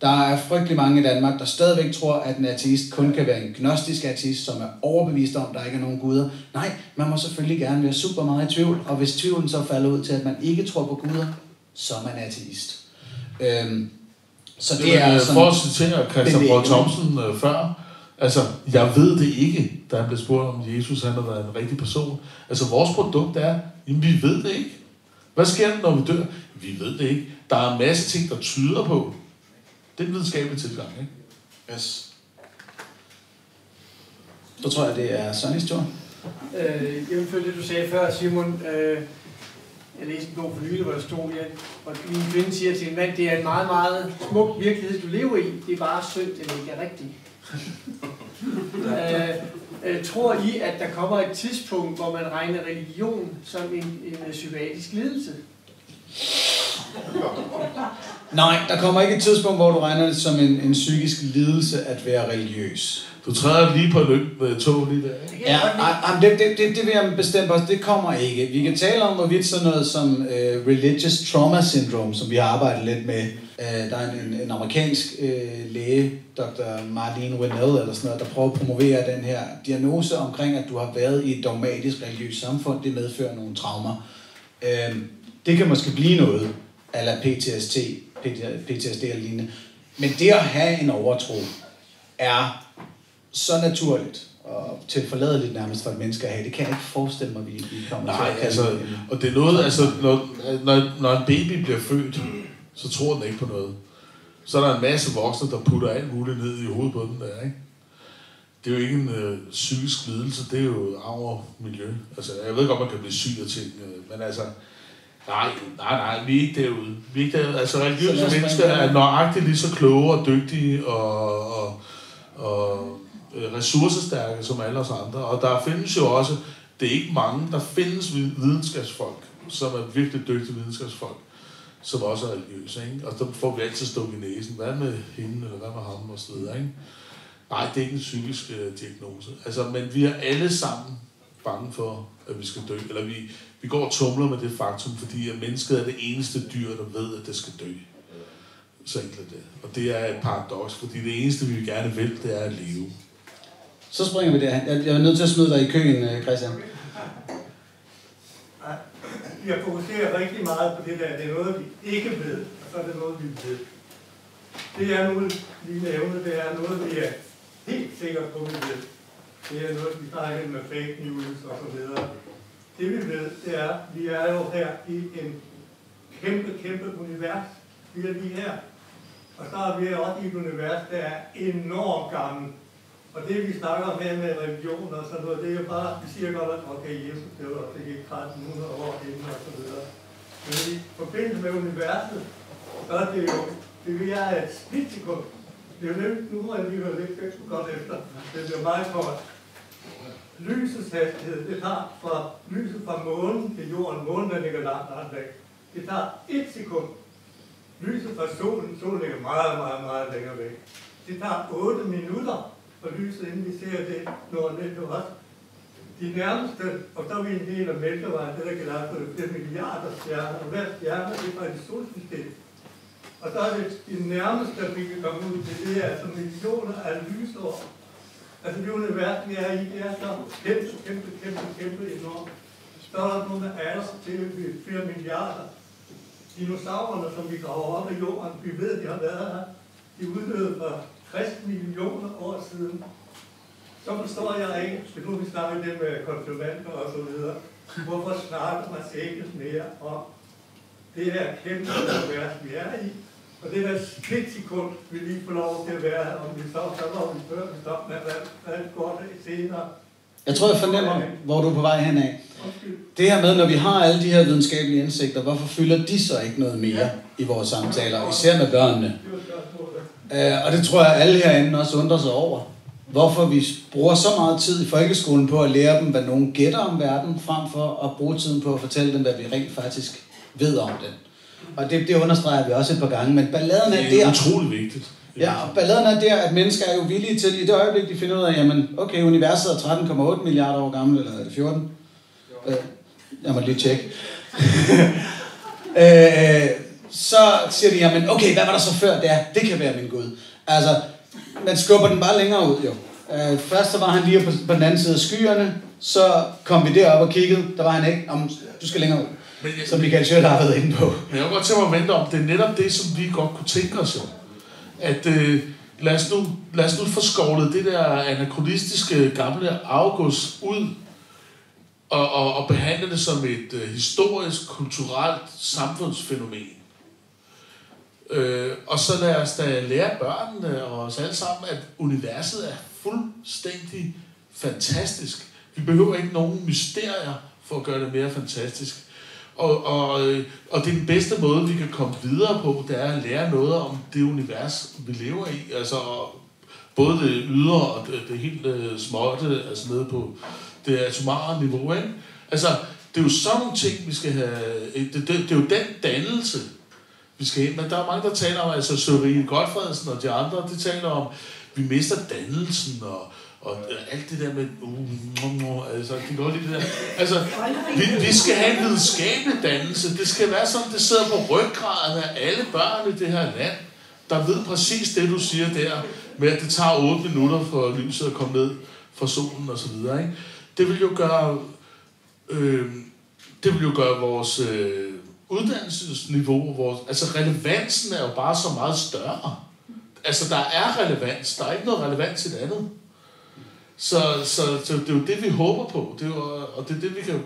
Der er frygtelig mange i Danmark, der stadigvæk tror, at en ateist kun kan være en gnostisk ateist, som er overbevist om, at der ikke er nogen guder. Nej, man må selvfølgelig gerne være super meget i tvivl, og hvis tvivlen så falder ud til, at man ikke tror på guder, så er man ateist. Øhm, så det er Jamen, sådan... For at citere Christian ikke? Thomsen øh, før, altså, jeg ved det ikke, da han blev spurgt om Jesus, han har været en rigtig person. Altså, vores produkt er, jamen, vi ved det ikke. Hvad sker der, når vi dør? Vi ved det ikke. Der er en masse ting, der tyder på. Det er en videnskabelig tilgang, ikke? Yes. Så tror jeg, det er Sonnys tur. Øh, jeg følge det, du sagde før, Simon. Øh, jeg læste en bog for nylig, hvor der stod, ja, og min kvinde siger til en mand, det er en meget, meget smuk virkelighed, du lever i. Det er bare synd, den ikke er rigtig. Øh, øh, tror I, at der kommer et tidspunkt, hvor man regner religion som en, en psykiatrisk lidelse? Nej, der kommer ikke et tidspunkt, hvor du regner det som en, en psykisk lidelse at være religiøs. Du træder lige på lykken med tog lige der, ikke? Ja, jeg godt lide. ej, ej, det, det, det, det vil jeg bestemt også. Det kommer ikke. Vi kan tale om, hvorvidt sådan noget som uh, religious trauma syndrome, som vi har arbejdet lidt med. Uh, der er en, en amerikansk uh, læge, Dr. Marlene Winnell, eller sådan noget, der prøver at promovere den her diagnose omkring, at du har været i et dogmatisk religiøst samfund. Det medfører nogle traumer. Uh, det kan måske blive noget, eller PTSD, PTSD eller lignende. Men det at have en overtro er så naturligt og tilforladeligt nærmest for et menneske at have. Det kan jeg ikke forestille mig, vi, vi kommer Nej, til at altså, og det er noget, altså, når, når, når en baby bliver født, så tror den ikke på noget. Så er der en masse voksne, der putter alt muligt ned i hovedet på den der, ikke? Det er jo ikke en øh, psykisk lidelse, det er jo arv miljø. Altså, jeg ved godt, man kan blive syg af ting, øh, men altså, nej, nej, nej, vi er ikke derude. Vi er ikke derude. Altså, religiøse mennesker er nøjagtigt lige så kloge og dygtige og, og, og øh, ressourcestærke som alle os andre. Og der findes jo også, det er ikke mange, der findes videnskabsfolk, som er virkelig dygtige videnskabsfolk, som også er religiøse. Ikke? Og så får vi altid stukket i næsen. Hvad med hende, eller hvad med ham, og så videre. Ikke? Nej, det er ikke en psykisk øh, diagnose. Altså, men vi er alle sammen bange for, at vi skal dø. Eller vi, vi går og tumler med det faktum, fordi at mennesket er det eneste dyr, der ved, at det skal dø. Så enkelt er det. Og det er et paradoks, fordi det eneste, vi gerne vil, det er at leve. Så springer vi derhen. Jeg, jeg er nødt til at smide dig i køen, øh, Christian. Jeg fokuserer rigtig meget på det der. Det er noget, vi ikke ved, og så er det noget, vi ved. Det er nu lige nævnet, det er noget, vi er helt sikre på, vi ved. Det er noget, vi snakker med fake news og så videre. Det vi ved, det er, vi er jo her i en kæmpe, kæmpe univers. Vi er lige her. Og så er vi også i et univers, der er enormt gammelt. Og det vi snakker om her med religion og sådan noget, det er jo bare, vi siger godt, at okay, Jesus det var det gik 1300 år inden og så videre. Men i forbindelse med universet, så er det jo, det vi er et splitsekund. Det er jo nemt, nu må jeg lige høre lidt godt efter. Det bliver meget kort. Lysets hastighed, det tager fra lyset fra månen til jorden. Månen der ligger langt, langt væk. Det tager et sekund. Lyset fra solen, solen ligger meget, meget, meget længere væk. Det tager 8 minutter og lyset, inden vi ser det, når det til os. De nærmeste, og så er vi en del af Mælkevejen, det der kan lade for det flere milliarder stjerner, og hver stjerne det er fra et solsystem. Og så er det de nærmeste, vi kan komme ud til, det er altså millioner af lysår. Altså det univers, vi er i, det er så kæmpe, kæmpe, kæmpe, kæmpe enormt. Så er der nogle af os til flere milliarder. Dinosaurerne, som vi graver op af jorden, vi ved, de har været her. De uddøde for 60 millioner år siden. Så forstår jeg ikke, hvis nu vi snakker det med konfirmander og så videre, hvorfor snakker man ikke mere om det her kæmpe univers, vi er i, og det der splitsekund, vi lige får lov til at være her, om vi så, så var vi før, vi stopper med, hvad, hvad går det senere. Jeg tror, jeg fornemmer, hvor du er på vej hen af. Det her med, når vi har alle de her videnskabelige indsigter, hvorfor fylder de så ikke noget mere i vores samtaler, især med børnene? Øh, og det tror jeg, alle herinde også undrer sig over. Hvorfor vi bruger så meget tid i folkeskolen på at lære dem, hvad nogen gætter om verden, frem for at bruge tiden på at fortælle dem, hvad vi rent faktisk ved om den. Og det, det understreger vi også et par gange, men balladen er Det er der. utrolig vigtigt. Ja, og balladen er der, at mennesker er jo villige til, i det øjeblik, de finder ud af, jamen, okay, universet er 13,8 milliarder år gammel, eller er det 14? Øh, jeg må lige tjekke. øh, så siger de, jamen, okay, hvad var der så før der? Det kan være min Gud. Altså, man skubber den bare længere ud, jo. Øh, først så var han lige på, på den anden side af skyerne, så kom vi derop og kiggede, der var han ikke, om du skal længere ud. Men jeg, Som Michael Schødt har været inde på. Men jeg kunne godt tænke mig at vente om, det er netop det, som vi godt kunne tænke os jo. At øh, lad, os nu, lad os nu få skovlet det der anachronistiske gamle August ud, og, og, og behandle det som et øh, historisk, kulturelt samfundsfænomen. Øh, og så lad os da lære børnene og os alle sammen, at universet er fuldstændig fantastisk. Vi behøver ikke nogen mysterier for at gøre det mere fantastisk. Og, og, øh, og det er den bedste måde, vi kan komme videre på, det er at lære noget om det univers, vi lever i. Altså både det ydre og det, det helt øh, småtte, altså nede på det atomare niveau. Ikke? Altså, det er jo sådan nogle ting, vi skal have... Det, det, det er jo den dannelse, vi skal ind. Men der er mange, der taler om, altså Søren Godfredsen og de andre, de taler om, vi mister dannelsen og, og alt det der med, uh, uh, altså, de går lige det der. Altså, vi, vi skal have en videnskabelig dannelse. Det skal være sådan, det sidder på ryggraden af alle børn i det her land, der ved præcis det, du siger der, med at det tager 8 minutter for lyset at komme ned fra solen og så videre. Ikke? Det vil jo gøre, øh, det vil jo gøre vores øh, uddannelsesniveau, vores, altså relevansen er jo bare så meget større. Altså, der er relevans. Der er ikke noget relevans i det andet. Så, så, så det er jo det, vi håber på. Det er jo, og det er det, vi kan,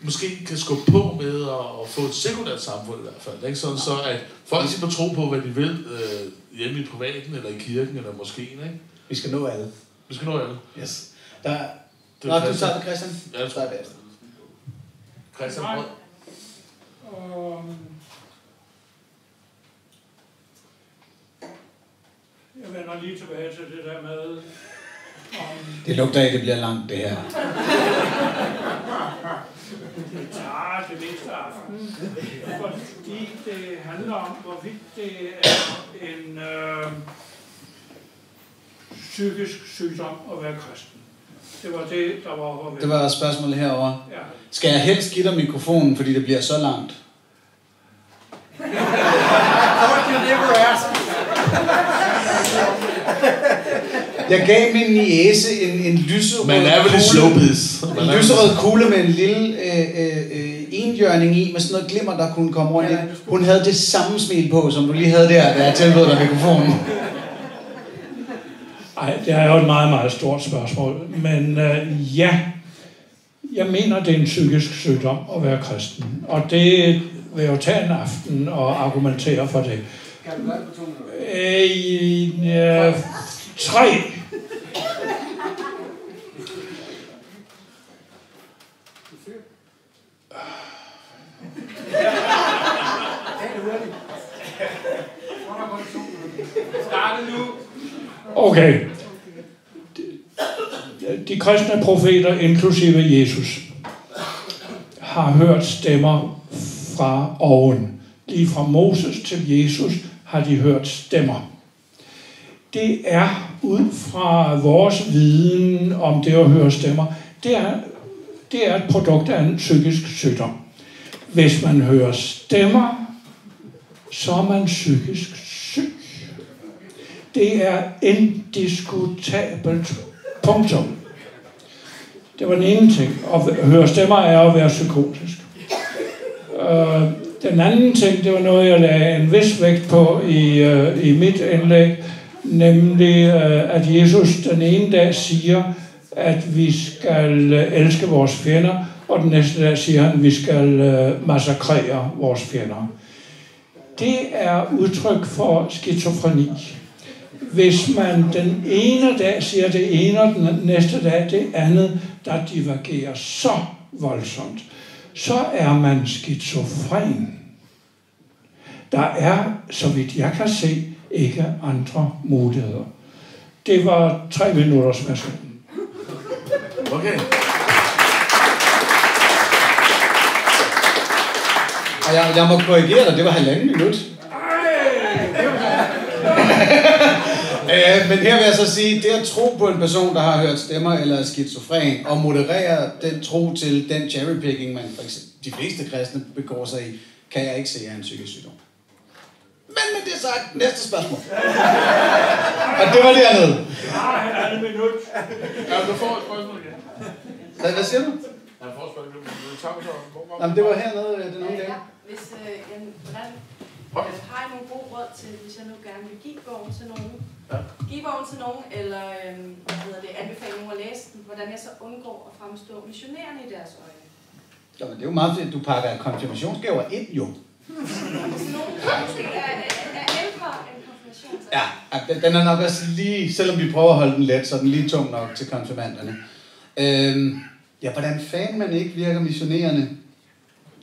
måske kan skubbe på med at, at få et sekundært samfund i hvert fald. Ikke? Sådan, så at folk skal tro på, hvad de vil øh, hjemme i privaten, eller i kirken, eller måske. Ikke? Vi skal nå alle. Vi skal nå alle. Yes. Der, Det Nå, er du tager det, Christian. Ja, jeg Så er det efter. Christian. Brød. Um, jeg vender lige tilbage til det der med, om Det lugter af, det bliver langt, det her. det tager det meste af aftenen. Fordi det handler om, hvorvidt det er en øh, psykisk sygdom at være kristen. Det var det, der var over Det var spørgsmålet herover. Ja. Skal jeg helst give dig mikrofonen, fordi det bliver så langt? Jeg gav min niece en, en lyserød Man er vel i kugle, showbiz. En er lyserød kugle med en lille øh, øh, øh, enhjørning i, med sådan noget glimmer, der kunne komme rundt i. Hun havde det samme smil på, som du lige havde der, da jeg tilbød dig mikrofonen. Ej, det er jo et meget, meget stort spørgsmål. Men øh, ja, jeg mener, det er en psykisk sygdom at være kristen. Og det vil jeg jo tage en aften og argumentere for det. Kan du det på to minutter? Øh, øh, tre. Starte nu. Okay. De kristne profeter, inklusive Jesus, har hørt stemmer fra oven. Lige fra Moses til Jesus har de hørt stemmer. Det er ud fra vores viden om det at høre stemmer, det er, det er et produkt af en psykisk sygdom. Hvis man hører stemmer, så er man psykisk. Det er indiskutabelt. Punktum. Det var den ene ting. At høre stemmer er at være psykotisk. Øh, den anden ting, det var noget, jeg lagde en vis vægt på i, øh, i mit indlæg, nemlig øh, at Jesus den ene dag siger, at vi skal øh, elske vores fjender, og den næste dag siger han, at vi skal øh, massakrere vores fjender. Det er udtryk for skizofreni. Hvis man den ene dag siger det ene, og den næste dag det andet, der divergerer så voldsomt, så er man skizofren. Der er, så vidt jeg kan se, ikke andre muligheder. Det var tre minutters version. Okay. Og jeg, jeg må korrigere dig, det var halvanden minut. Øh, men her vil jeg så sige, det at tro på en person, der har hørt stemmer eller er skizofren, og moderere den tro til den cherrypicking, man for eksempel, de fleste kristne begår sig i, kan jeg ikke se er en psykisk sygdom. Men med det sagt, næste spørgsmål. og det var dernede. Ah, halvandet minut. Ja, du får et spørgsmål igen. Hvad, hvad siger du? Ja, du får et spørgsmål. Du tager så Jamen, det var hernede, øh, den unge Ja, dame. hvis, øh, jamen, hvordan, Øh, har I nogle gode råd til, hvis jeg nu gerne vil give bogen til nogen? Ja. Give bogen til nogen, eller øh, hvad hedder det, anbefale nogen at læse den, hvordan jeg så undgår at fremstå missionerende i deres øjne? Jamen, det er jo meget fedt, du pakker konfirmationsgaver ind, jo. Hvis nogen er, ældre end konfirmations Ja, den er nok også lige, selvom vi prøver at holde den let, så er den lige tung nok til konfirmanderne. Øhm, ja, hvordan fanden man ikke virker missionerende?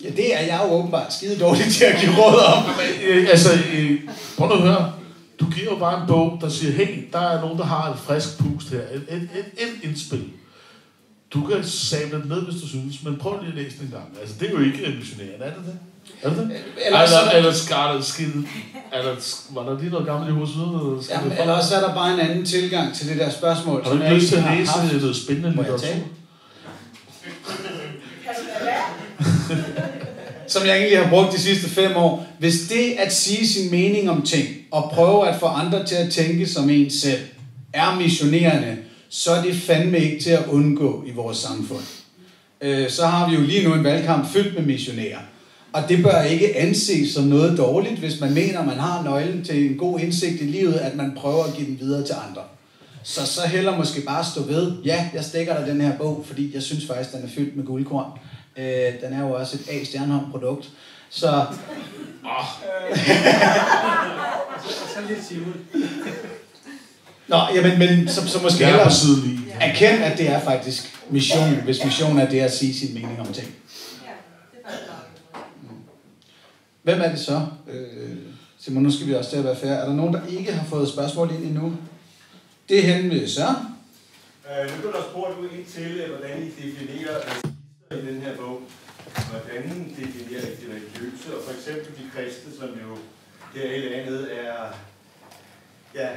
Ja, det er jeg jo åbenbart skide dårlig til at give råd om. Men, øh, altså, øh, prøv at høre. Du giver jo bare en bog, der siger, hey, der er nogen, der har et frisk pust her. Et, et, et, et indspil. Du kan sable det ned, hvis du synes, men prøv lige at læse den en gang. Altså, det er jo ikke missionerende, er det det? Er det det? Eller Eller, er eller, der- eller var der lige noget gammelt i hovedet? Eller, eller også er der bare en anden tilgang til det der spørgsmål. har du ikke lyst til at læse noget spændende litteratur? som jeg egentlig har brugt de sidste fem år. Hvis det at sige sin mening om ting, og prøve at få andre til at tænke som en selv, er missionerende, så er det fandme ikke til at undgå i vores samfund. Øh, så har vi jo lige nu en valgkamp fyldt med missionærer. Og det bør ikke anses som noget dårligt, hvis man mener, man har nøglen til en god indsigt i livet, at man prøver at give den videre til andre. Så så heller måske bare stå ved, ja, jeg stikker dig den her bog, fordi jeg synes faktisk, den er fyldt med guldkorn. Øh, den er jo også et A-stjernholm produkt. Så Så lidt Simon. Nå, jamen, men så, så måske Jeg er hellere erkend, at det er faktisk mission, hvis mission er det at sige sin mening om ting. Ja, det er faktisk meget. Hvem er det så? Øh, Simon, nu skal vi også til at være færre. Er der nogen, der ikke har fået spørgsmål ind endnu? Det er henne ved Søren. Øh, nu kan der spurgt ud ind til, øh, hvordan I definerer i den her bog. Hvordan definerer de religiøse, og for eksempel de kristne, som jo her i landet er ja,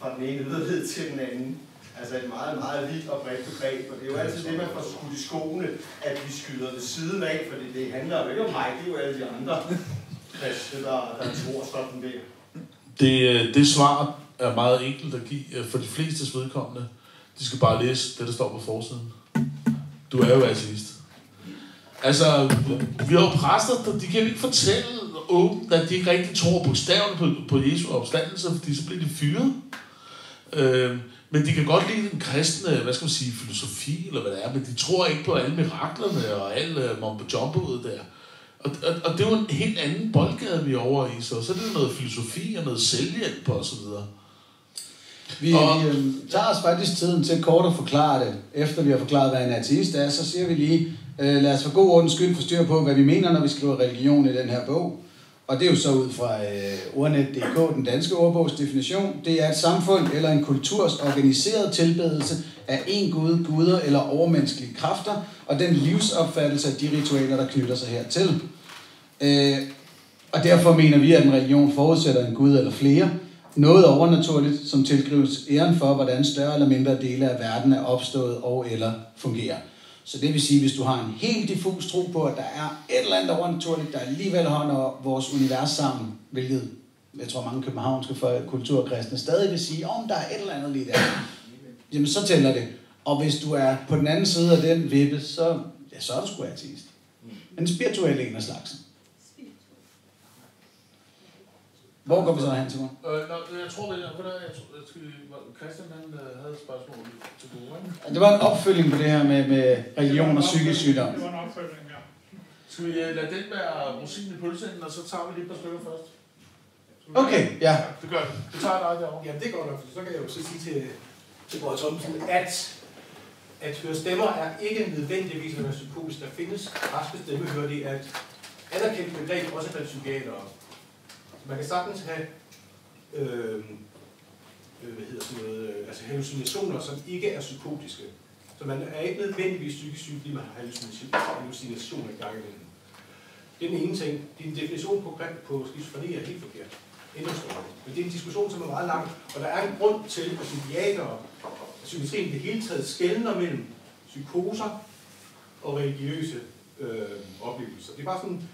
fra den ene yderlighed til den anden. Altså et meget, meget vidt og bredt begreb, og det er jo altid det, man får skudt i skoene, at vi skyder ved siden af, for det, det handler jo ikke om mig, det er jo alle de andre kristne, der, der tror sådan der. Det, øh, det svar er meget enkelt at give øh, for de flestes vedkommende. De skal bare læse det, der står på forsiden. Du er jo ateist. Altså, vi har jo præster, der, de kan jo ikke fortælle åbent, at de ikke rigtig tror bogstaverne på, på Jesu opstandelse, fordi så bliver de fyret. Øh, men de kan godt lide den kristne, hvad skal man sige, filosofi, eller hvad det er, men de tror ikke på alle miraklerne og alle uh, mumbo jumboet der. Og, og, og det er jo en helt anden boldgade, vi er over i, så, så er det noget filosofi og noget selvhjælp og så videre. Vi, Og- vi øh, tager os faktisk tiden til kort at forklare det. Efter vi har forklaret, hvad en ateist er, så siger vi lige, øh, lad os for god ordens skyld få styr på, hvad vi mener, når vi skriver religion i den her bog. Og det er jo så ud fra øh, ordnet.dk, den danske ordbogs definition. Det er et samfund eller en kulturs organiseret tilbedelse af en gud, guder eller overmenneskelige kræfter, og den livsopfattelse af de ritualer, der knytter sig hertil. Øh, og derfor mener vi, at en religion forudsætter en gud eller flere. Noget overnaturligt, som tilskrives æren for, hvordan større eller mindre dele af verden er opstået og eller fungerer. Så det vil sige, hvis du har en helt diffus tro på, at der er et eller andet overnaturligt, der alligevel holder vores univers sammen, hvilket jeg tror mange københavnske folk- kulturkristne stadig vil sige, om der er et eller andet lige der, jamen så tæller det. Og hvis du er på den anden side af den vippe, så, ja, så er du sgu ateist. En spirituel en af slagsen. Hvor går vi så hen til Øh, nå, jeg tror, det er, jeg tror, jeg skal, Christian han, øh, havde et spørgsmål til gode, ikke? Det var en opfølging på det her med, med religion og psykisk sygdom. Det var en opfølgning, ja. Skal vi øh, lade den være musikken i pølseenden, og så tager vi lige et par stykker først? Okay, ja. Det gør det. Det tager dig derovre. Jamen det går nok, for så kan jeg jo så sige til, til Borg Thomsen, at at høre stemmer er ikke nødvendigvis noget psykotisk. Der findes raske stemmehør, det er et anerkendt begreb, også blandt psykiatere. Man kan sagtens have øh, øh, hvad hedder sådan noget, øh, altså hallucinationer, som ikke er psykotiske. Så man er ikke nødvendigvis psykisk syg, fordi man har hallucinationer i gang imellem. Det er den ene ting. Din definition på, på skizofreni er helt forkert. Indforstået. Men det er en diskussion, som er meget lang, og der er en grund til, at psykiatere og psykiatrien i det hele taget skældner mellem psykoser og religiøse øh, oplevelser. Det er bare sådan,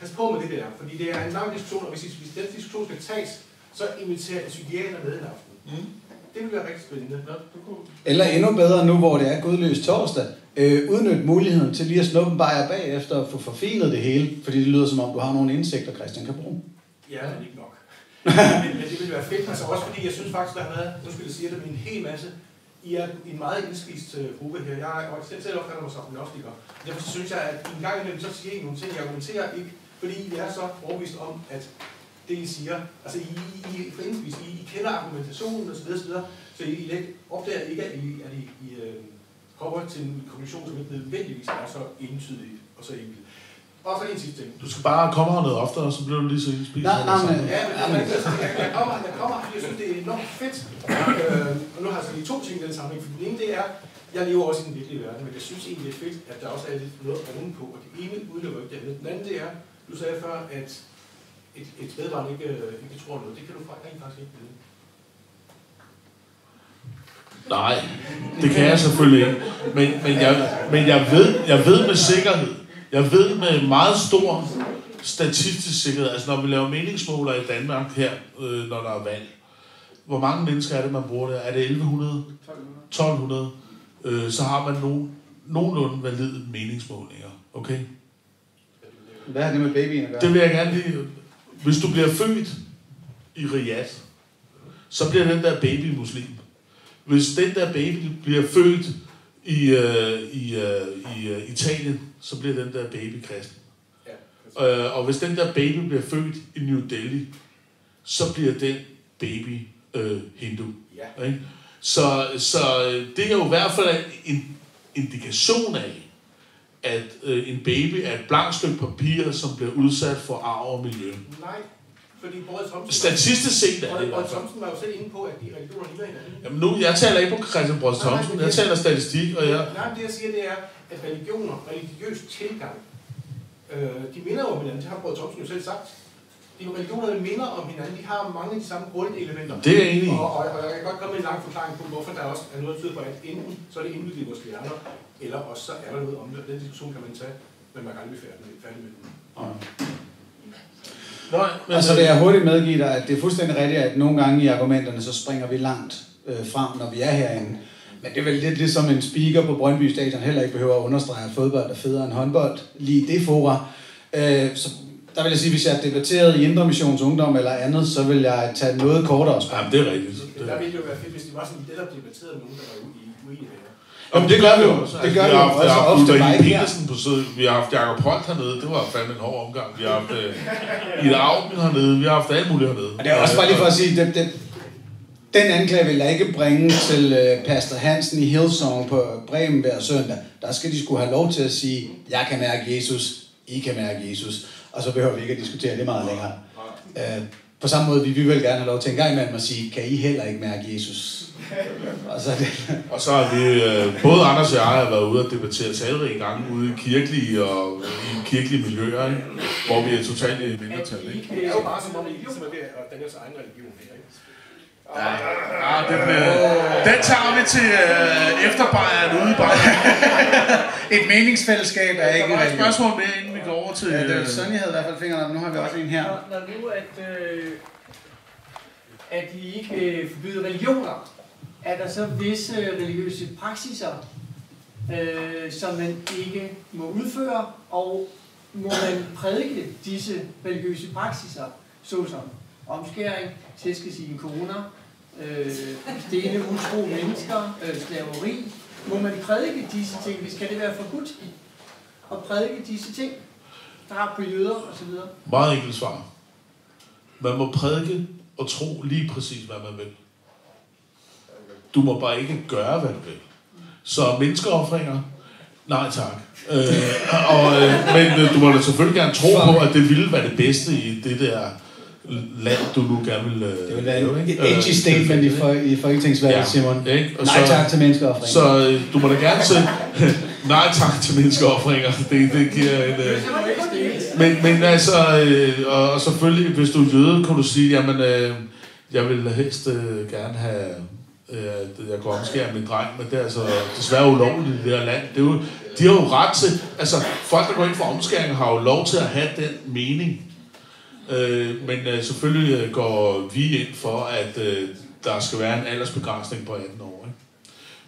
pas på med det der, fordi det er en lang diskussion, og hvis, hvis den diskussion skal tages, så inviterer en psykiater med en aften. Mm. Det vil være rigtig spændende. Det kunne... Eller endnu bedre nu, hvor det er godløs torsdag. Øh, udnyt muligheden til lige at snuppe en bajer bagefter og få forfinet det hele, fordi det lyder som om, du har nogle indsigter, Christian kan bruge. Ja, men ikke nok. men, men det vil være fedt, altså også fordi jeg synes faktisk, der har været, nu skal jeg sige det, med en hel masse, I er en meget indspist uh, gruppe her. Jeg er selv, selv opfatter mig som agnostiker. Derfor så synes jeg, at en gang imellem så siger I nogle ting, jeg argumenterer ikke, fordi I er så overbevist om, at det I siger, altså I, I, I, for indspist, I, I kender argumentationen osv., så, videre, så I, I ikke, opdager ikke, at I, at I, I øh, kommer til en konklusion, som ikke nødvendigvis er så entydig og så enkel. Og så en sidste ting. Du skal bare komme her noget oftere, så bliver du lige så spist. Nej, nej, men- Ja, men, men, altså, jeg, jeg, kommer, jeg kommer, fordi jeg synes, det er enormt fedt. Øh, og nu har jeg så lige to ting i den sammenhæng. For den ene, det er, jeg lever også i den virkelige verden, men jeg synes egentlig, det er fedt, at der også er lidt noget ovenpå. Og det ene udelukker ikke det andet. Den anden, det er, du sagde før, at et, et spædbarn ikke, øh, ikke tror noget. Det kan du faktisk rent faktisk ikke vide. Nej, det kan jeg selvfølgelig ikke. Men, men, jeg, men jeg, ved, jeg ved med sikkerhed, jeg ved med meget stor statistisk sikkerhed, altså når vi laver meningsmåler i Danmark her, øh, når der er valg, hvor mange mennesker er det, man bruger der? Er det 1100? 1200? Øh, så har man nogen, nogenlunde valide meningsmålinger. Okay? Hvad har det med babyen at gøre? Det vil jeg gerne lige... Hvis du bliver født i Riyadh, så bliver den der baby muslim. Hvis den der baby bliver født i, øh, i, øh, i øh, Italien, så bliver den der baby kristen. Ja, Øh, og hvis den der baby bliver født i New Delhi, så bliver den baby øh, hindu. Ja. Ikke? Så, så øh, det er jo i hvert fald en indikation af, at øh, en baby er et blankt stykke papir, som bliver udsat for arv og miljø. Nej, fordi Boris Thomsen... Statistisk set er det fald. Thomsen var jo selv inde på, at de religioner ligner hinanden. Jamen nu, jeg taler ikke på Christian Brods Thomsen, jeg taler statistik, og jeg... Nej, det jeg siger, det er, at religioner, religiøs tilgang, øh, de minder jo om hinanden. Det har Brød Thomsen jo selv sagt. De religionerne minder om hinanden. De har mange af de samme grundelementer. Det er jeg enig. Og, og, og jeg kan godt komme med en lang forklaring på, hvorfor der også er noget, der tyder på, at enten så er det indbygget i vores hjerner, eller også så er der noget om det. Den diskussion kan man tage, men man kan aldrig blive færdig med, færdig med den. Nej, men, Altså vil jeg hurtigt medgive dig, at det er fuldstændig rigtigt, at nogle gange i argumenterne, så springer vi langt øh, frem, når vi er herinde. Men det er vel lidt ligesom en speaker på Brøndby Stadion heller ikke behøver at understrege, at fodbold er federe end håndbold, lige det fora. Øh, så der vil jeg sige, hvis jeg debatterede i Indre Missions Ungdom eller andet, så vil jeg tage noget kortere spørgsmål. Jamen, det er rigtigt. Men der ville det jo være fedt, hvis de var sådan netop debatteret med nogen, der var ude i uenighed. Jamen, det gør vi jo. Det gør vi vi har jo haft, også vi har haft ofte, bare ikke. Petersen på side. Vi har haft Jacob Holt hernede. Det var fandme en hård omgang. Vi har haft uh, Ida Augen hernede. Vi har haft alle mulige hernede. Og det er også bare lige for at sige, det, det, den anklage vil jeg ikke bringe til øh, Pastor Hansen i Hillsong på Bremen hver søndag. Der skal de skulle have lov til at sige, jeg kan mærke Jesus, I kan mærke Jesus. Og så behøver vi ikke at diskutere det meget længere. Øh, på samme måde vil vi vel gerne have lov til en gang imellem at sige, kan I heller ikke mærke Jesus? Og så er det, Og så har vi, øh, både Anders og jeg har været ude og debattere talrige gange ude i kirkelige og i kirkelige miljøer, ikke? hvor vi er totalt i mindretal. Ikke? Det er jo bare som om, I ligesom er ved at danne jeres egen religion her, ikke? Ja, det bliver, den tager vi til øh, efterbejeren ude i Bayern. et meningsfællesskab er Der ikke var et religion. spørgsmål mere, inden vi over til... Ja, det øh, var Sonja havde i hvert fald fingrene op. Nu har vi også en her. Når, når nu at, øh, at I ikke øh, forbyder religioner, er der så visse religiøse praksiser, øh, som man ikke må udføre, og må man prædike disse religiøse praksiser, såsom omskæring, tæske sine koner, øh, stene utro mennesker, øh, slaveri. Må man prædike disse ting, hvis kan det være forbudt at prædike disse ting? Drab på jøder osv. Meget enkelt svar. Man må prædike og tro lige præcis, hvad man vil. Du må bare ikke gøre, hvad du vil. Så menneskeoffringer, nej tak. Øh, og, øh, men øh, du må da selvfølgelig gerne tro på, at det ville være det bedste i det der land, du nu gerne vil øh, Det vil være et ikke? edgy Øh, statement i, for, i Folketingsvalget, Ja, Simon. ikke? Og Nej så- tak til menneskeoffring. Så øh, du må da gerne til... nej tak til menneskeoffringer. Det, det giver en... Øh, men, men altså, øh, og, og selvfølgelig, hvis du er jøde, kan du sige, jamen, øh, jeg vil helst øh, gerne have, øh, at jeg går omskære min dreng, men det er altså desværre ulovligt i det her land. Det er jo, de har jo ret til, altså folk, der går ind for omskæring, har jo lov til at have den mening. Øh, men øh, selvfølgelig øh, går vi ind for, at øh, der skal være en aldersbegrænsning på 18 år.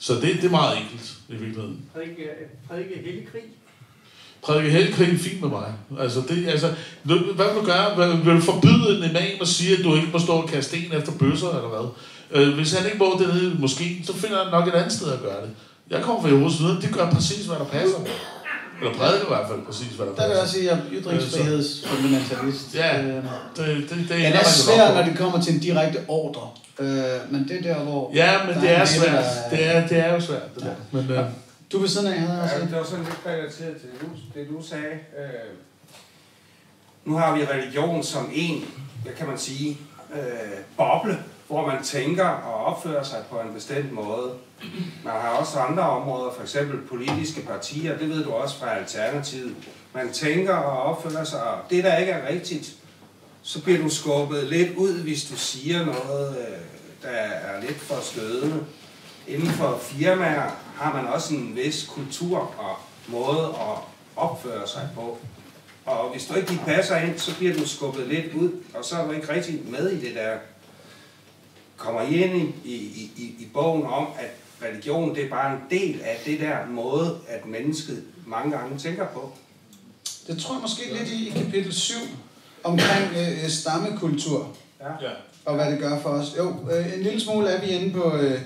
Så det, det er meget enkelt i virkeligheden. Prædike, prædike hellig krig. Prædike helkrig er fint med mig. Altså, det, altså, nu- hvad vil du gøre? Hvad- Vil du forbyde en imam og sige, at du ikke må stå og kaste sten efter bøsser, eller hvad? Øh, hvis han ikke må det nede i moskeen, så finder han nok et andet sted at gøre det. Jeg kommer fra Jehovas vidner, de gør præcis, hvad der passer. Eller prædiker i hvert fald præcis, hvad der Der vil jeg også sige, at jeg er ytringsfrihedsfundamentalist. Ja, Øh, Det, det, det, ender er man jo svær, nok på. når det kommer til en direkte ordre. Øh, men det er der, hvor... Ja, men det er masse, svært. der- Det er, det er jo svært, det der. Men, øh, Du ved siden af, havde Ja, det var sådan lidt relateret til det, du, det, du sagde. Øh, nu har vi religion som en, hvad kan man sige, øh, boble, hvor man tænker og opfører sig på en bestemt måde. Man har også andre områder, for eksempel politiske partier, det ved du også fra Alternativet. Man tænker og opfører sig, og det der ikke er rigtigt, så bliver du skubbet lidt ud, hvis du siger noget, øh, der er lidt for stødende. Inden for firmaer har man også en vis kultur og måde at opføre sig på. Og hvis du ikke lige passer ind, så bliver du skubbet lidt ud, og så er du ikke rigtig med i det der. Kommer I ind i, i, i, i bogen om, at religion det er bare en del af det der måde, at mennesket mange gange tænker på? Det tror jeg måske lidt i, i kapitel 7, omkring øh, stammekultur. Ja. Ja. og hvad det gør for os. Jo, øh, en lille smule er vi inde på, øh,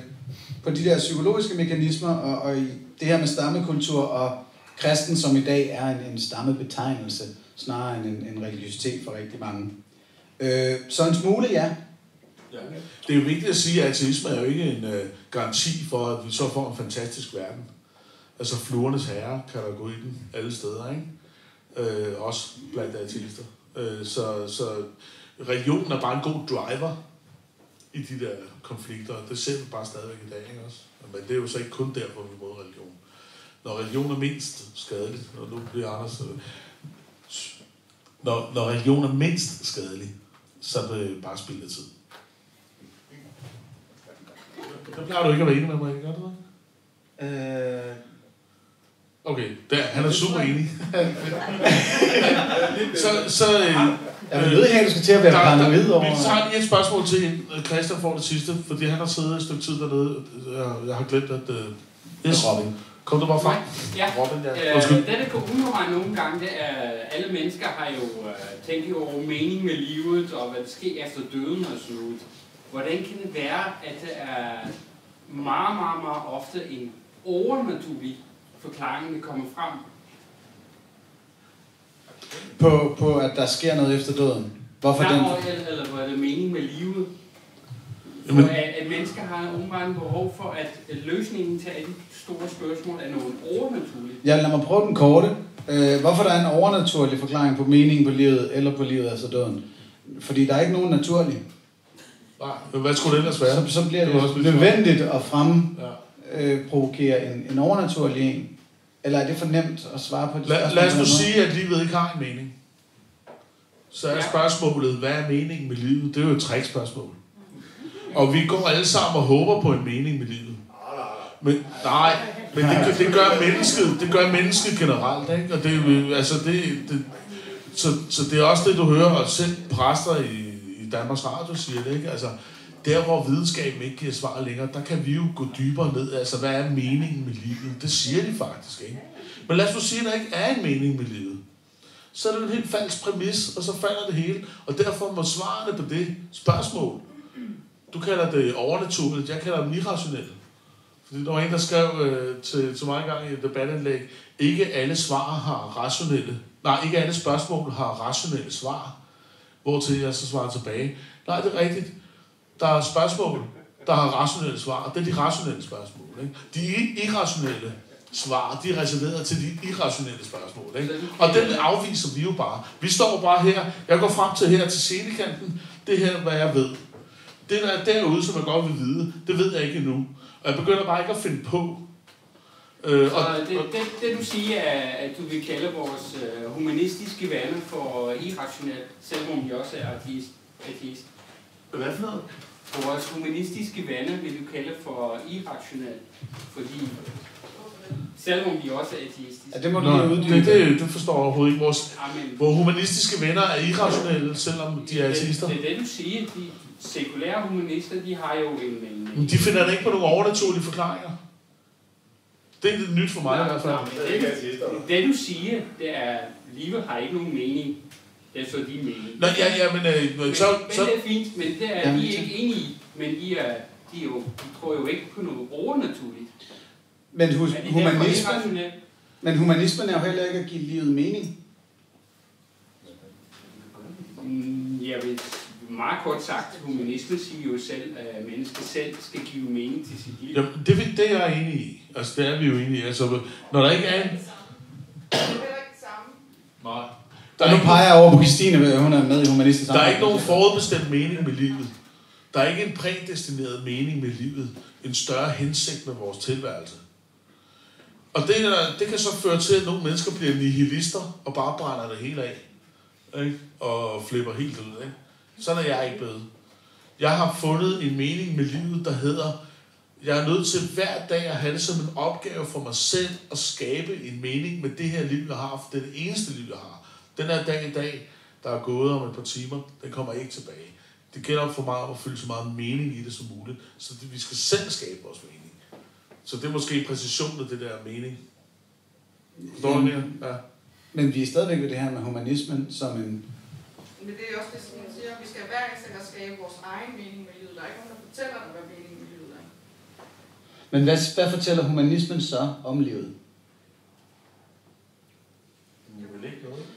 på de der psykologiske mekanismer, og, og i det her med stammekultur, og kristen som i dag er en, en stammebetegnelse, snarere end en, en religiøsitet for rigtig mange. Øh, så en smule, ja. Det er jo vigtigt at sige, at ateisme er jo ikke en øh, garanti for, at vi så får en fantastisk verden. Altså fluernes herre kan der gå i den alle steder, ikke? Øh, også blandt ateister. Øh, så, så religionen er bare en god driver i de der konflikter, det ser vi bare stadigvæk i dag, ikke også? Men det er jo så ikke kun derfor, vi bruger religion. Når religion er mindst skadelig, og nu bliver Anders... Øh, når, når religion er mindst skadelig, så er det bare spild af tid. Det plejer du ikke at være enig med mig, ikke? gør du det? Øh, Okay, der, han er super enig. så, så, øh, jeg nødt have, at du skal til at være der- paranoid der- over... Vi tager lige et spørgsmål til hende. Christian får det sidste, fordi han har siddet et stykke tid dernede. Jeg, jeg har glemt, at... Uh, yes. Robin. Kom du bare frem? Ja, Robin, ja. øh, Undskyld. det der går ud på mig nogle gange, det er, alle mennesker har jo øh, tænkt over mening med livet, og hvad der sker efter døden og sådan noget. Hvordan kan det være, at det er meget, meget, meget ofte en overnaturlig forklaring, der kommer frem? På, på, at der sker noget efter døden. Hvorfor den... Eller, eller hvor er det mening med livet? For Jamen- at, at mennesker har umiddelbart behov for, at løsningen til alle de store spørgsmål er noget overnaturligt. Ja, lad mig prøve den korte. Øh, hvorfor der er en overnaturlig forklaring på meningen på livet, eller på livet efter døden? Fordi der er ikke nogen naturlig. Nej, hvad skulle det ellers være? Så, så bliver Det også det lidt nødvendigt at frem Ja. øh, provokere en, en overnaturlig en. Eller er det for nemt at svare på det Lad, spørgsmål lad os nu sige, at livet ikke har en mening. Så er Ja. spørgsmålet, hvad er meningen med livet? Det er jo et trickspørgsmål. Og vi går alle sammen og håber på en mening med livet. Men, nej, men det, det gør mennesket, det gør mennesket generelt, ikke? Og det, er altså det, det, så, så det er også det, du hører, og selv præster i, i Danmarks Radio siger det, ikke? Altså, der hvor videnskaben ikke giver svar længere, der kan vi jo gå dybere ned. Altså, hvad er meningen med livet? Det siger de faktisk, ikke? Men lad os nu sige, at der ikke er en mening med livet. Så er det en helt falsk præmis, og så falder det hele. Og derfor må svarene på det spørgsmål, du kalder det overnaturligt, jeg kalder det irrationelt. Fordi der var en, der skrev øh, til, til mig engang i et debatindlæg, ikke alle svar har rationelle, nej, ikke alle spørgsmål har rationelle svar. Hvortil jeg så svarer tilbage, nej, det er rigtigt. Der er spørgsmål, der har rationelle svar, og det er de rationelle spørgsmål. Ikke? De irrationelle svar, de er reserveret til de irrationelle spørgsmål. Ikke? Og den afviser vi jo bare. Vi står bare her, jeg går frem til her til scenekanten, det her, hvad jeg ved. Det der er derude, som jeg godt vil vide, det ved jeg ikke endnu. Og jeg begynder bare ikke at finde på. Øh, og, Og det, det, det du siger, er, at du vil kalde vores øh, humanistiske vaner for irrationelt, selvom vi også er ateist. ateist. Hvad for noget? For vores humanistiske vaner vil du kalde for irrationelt, fordi selvom vi også er ateistiske. Ja, det må du uddybe. det, det, det forstår jeg overhovedet ikke. Vores, Amen. vores humanistiske venner er irrationelle, selvom de er ateister. Det, det er det, du siger. De sekulære humanister, de har jo en... en Men de finder da ikke på nogle overnaturlige forklaringer. Det er det nyt for mig i hvert fald. Men det, det, du siger, det er, livet har ikke nogen mening. Det er så din mening. Nå, ja, ja, men, øh, Men, så, men så, det er fint, men det er det- ikke enige i. Men de, er, de, er jo, de tror jo ikke på noget overnaturligt. Men hus, derfor humanismen, men humanismen er jo heller ikke at give livet mening. Mm, Jeg vil, meget kort sagt, humanismen siger jo selv, at mennesket selv skal give mening til sit liv. Jamen, det, det er jeg enig i. Altså, det er vi jo enige i. Altså, når der ikke er en... Nej. Der er nu ikke, peger jeg over på Christine, hun er med i Humanistisk der er ikke nogen forudbestemt mening med livet. Der er ikke en prædestineret mening med livet. En større hensigt med vores tilværelse. Og det, der- det kan så føre til, at nogle mennesker bliver nihilister og bare brænder det hele af. Ikke? Og flipper helt ud. Ikke? Sådan er jeg ikke blevet. Jeg har fundet en mening med livet, der hedder, jeg er nødt til hver dag at have det som en opgave for mig selv at skabe en mening med det her liv, jeg har, for det er det eneste liv, jeg har. Den her dag i dag, der er gået om et par timer, den kommer ikke tilbage. Det gælder for mig at følge så meget mening i det som muligt, så det, vi skal selv skabe vores mening. Så det er måske præcision af det der mening. Forstår du det? Ja. Men vi er stadigvæk ved det her med humanismen som en... Men det er også det, som jeg siger. Vi skal hver især skabe vores egen mening med livet. Der er ikke nogen, der fortæller dig, hvad meningen med livet er. Men hvad, hvad fortæller humanismen så om livet?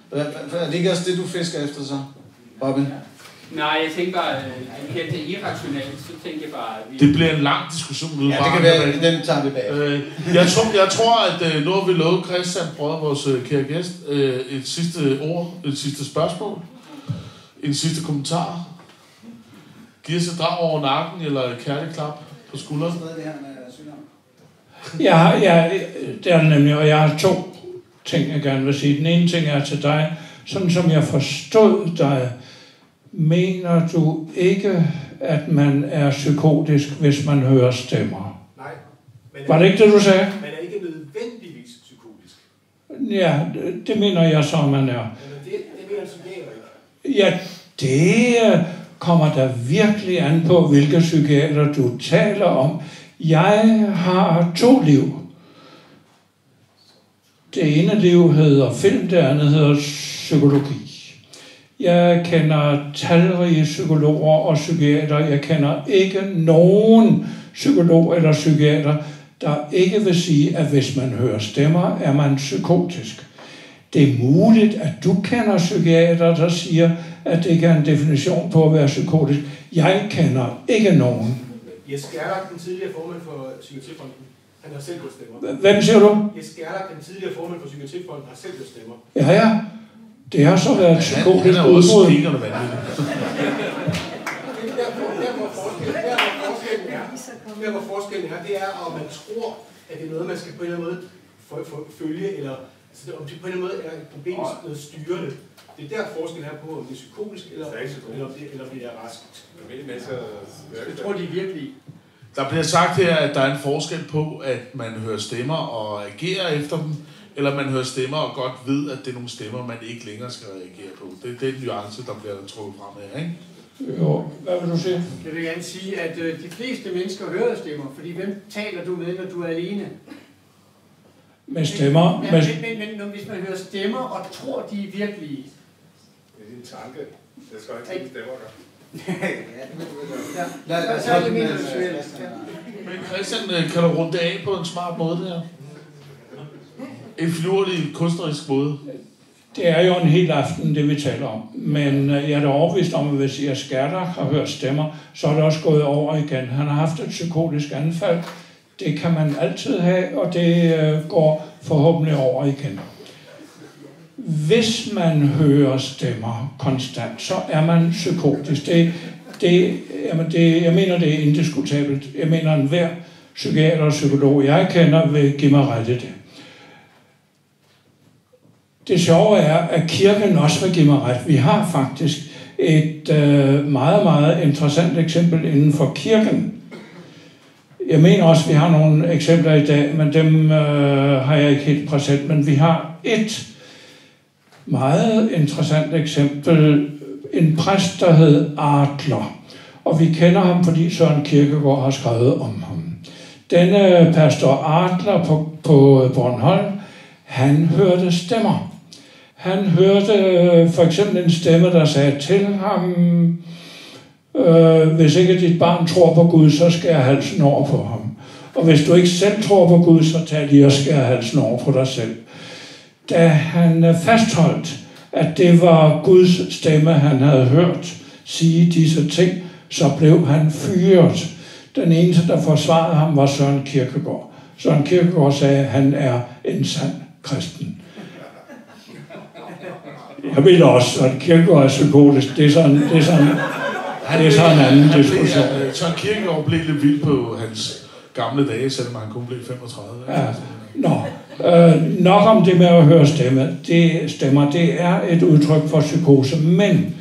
Hvad, hvad, er det ikke også det, du fisker efter så, Robin? Nej, jeg tænker bare, øh, helt det irrationelt, så tænker jeg bare... at Vi... Det bliver en lang diskussion ude Ja, det kan være, den tager vi bag. Øh, jeg, tror, jeg tror, at øh, nu har vi lovet Christian, brød vores øh, kære gæst, et sidste ord, et sidste spørgsmål, en sidste kommentar. Giv os et drag over nakken, eller et kærligt klap på skulderen. Jeg har, jeg, det er det nemlig, og jeg har to ting, jeg gerne vil sige. Den ene ting er til dig, sådan som jeg forstod dig, mener du ikke, at man er psykotisk, hvis man hører stemmer? Nej. Er, Var det ikke det, du sagde? Man er ikke nødvendigvis psykotisk. Ja, det, det mener jeg så, man er. Men det, det mener psykiater ikke. Ja, det øh, kommer der virkelig an på, hvilke psykiater du taler om. Jeg har to liv. Det ene liv hedder film, det andet hedder psykologi. Jeg kender talrige psykologer og psykiater. Jeg kender ikke nogen psykolog eller psykiater, der ikke vil sige, at hvis man hører stemmer, er man psykotisk. Det er muligt, at du kender psykiater, der siger, at det ikke er en definition på at være psykotisk. Jeg kender ikke nogen. Jes Gerlach, den tidligere formand for Psykiatrifonden, han har selv gået stemmer. Hvem siger du? Jes Gerlach, den tidligere formand for Psykiatrifonden, har selv gået stemmer. Ja, ja. Det har så været et Han, han psykotisk er også udbrud. forskellen er, der, hvor forskellen er, det er, om man tror, at det er noget, man skal på en eller anden måde følge, eller altså, om det på en måde er et problem, noget styrende. Det er der forskellen er på, om det er psykotisk, eller, eller, om, det, eller om det er rask. Jeg tror, de er virkelige. Der bliver sagt her, at der er en forskel på, at man hører stemmer og agerer efter dem, eller man hører stemmer og godt ved, at det er nogle stemmer, man ikke længere skal reagere på. Det, det er en nuance, der bliver trukket frem her, ikke? Jo, hvad vil du sige? Jeg vil gerne sige, at øh, de fleste mennesker hører stemmer, fordi hvem taler du med, når du er alene? Med stemmer? Ja, Med, men, men, men når, hvis man hører stemmer og tror, de er virkelige, Det er en tanke. Det skal ikke en stemmer gøre. ja, Lad- så er det. Men Christian, øh, kan du runde af på en smart måde der? En finurlig, kunstnerisk måde. det er jo en hel aften, det vi taler om. Men øh, jeg er da overbevist om, at hvis jeg skærter har hørt stemmer, så er det også gået over igen. Han har haft et psykotisk anfald. Det kan man altid have, og det øh, går forhåbentlig over igen. Hvis man hører stemmer konstant, så er man psykotisk. Det, det, jamen det, jeg mener, det er indiskutabelt. Jeg mener, at hver psykiater og psykolog, jeg kender, vil give mig ret i det. Det sjove er, at kirken også vil give mig ret. Vi har faktisk et øh, meget, meget interessant eksempel inden for kirken. Jeg mener også, at vi har nogle eksempler i dag, men dem øh, har jeg ikke helt præsent. Men vi har et meget interessant eksempel. En præst, der hed Adler. Og vi kender ham, fordi Søren Kierkegaard har skrevet om ham. Denne pastor Adler på, på Bornholm, han hørte stemmer. Han hørte øh, for eksempel en stemme, der sagde til ham, øh, hvis ikke dit barn tror på Gud, så skær halsen over på ham. Og hvis du ikke selv tror på Gud, så tag lige og skær halsen over på dig selv. Da han øh, fastholdt, at det var Guds stemme, han havde hørt, sige disse ting, så blev han fyret. Den eneste, der forsvarede ham, var Søren Kierkegaard. Søren Kierkegaard sagde, at han er en sand kristen. Jeg ved også, at Kierkegaard er psykotisk. Det er sådan, det er sådan, det er sådan en anden diskussion. Ja, Søren Kierkegaard blev lidt vild på hans gamle dage, selvom han kun blev 35. Ja. Nå, øh, nok om det med at høre stemme. Det stemmer, det er et udtryk for psykose, men,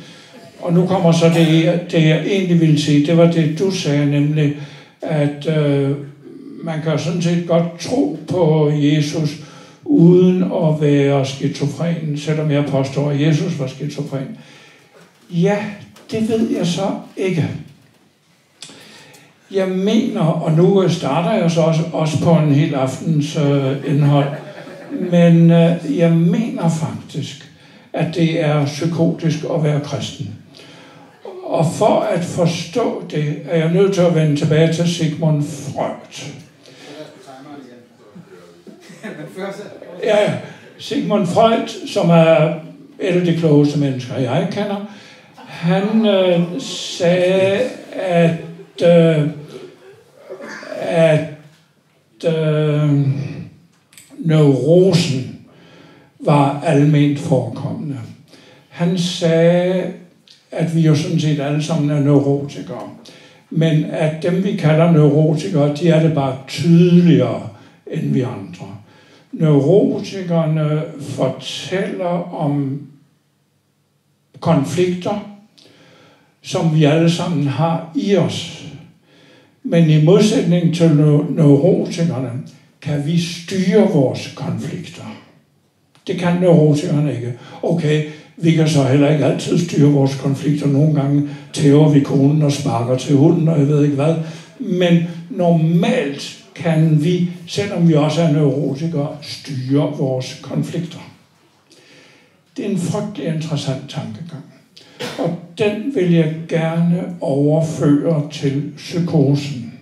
og nu kommer så det, det jeg egentlig ville sige, det var det, du sagde, nemlig, at øh, man kan sådan set godt tro på Jesus, uden at være skizofren, selvom jeg påstår, at Jesus var skizofren. Ja, det ved jeg så ikke. Jeg mener, og nu starter jeg så også, også på en hel aftens øh, indhold, men øh, jeg mener faktisk, at det er psykotisk at være kristen. Og for at forstå det, er jeg nødt til at vende tilbage til Sigmund Freud. Ja, ja. Sigmund Freud, som er et af de klogeste mennesker, jeg kender, han øh, sagde, at, øh, at øh, neurosen var almindeligt forekommende. Han sagde, at vi jo sådan set alle sammen er neurotikere, men at dem, vi kalder neurotikere, de er det bare tydeligere end vi andre. Neurotikerne fortæller om konflikter, som vi alle sammen har i os. Men i modsætning til neurotikerne, kan vi styre vores konflikter. Det kan neurotikerne ikke. Okay, vi kan så heller ikke altid styre vores konflikter. Nogle gange tæver vi konen og sparker til hunden, og jeg ved ikke hvad. Men normalt kan vi, selvom vi også er neurotikere, styre vores konflikter. Det er en frygtelig interessant tankegang. Den vil jeg gerne overføre til psykosen.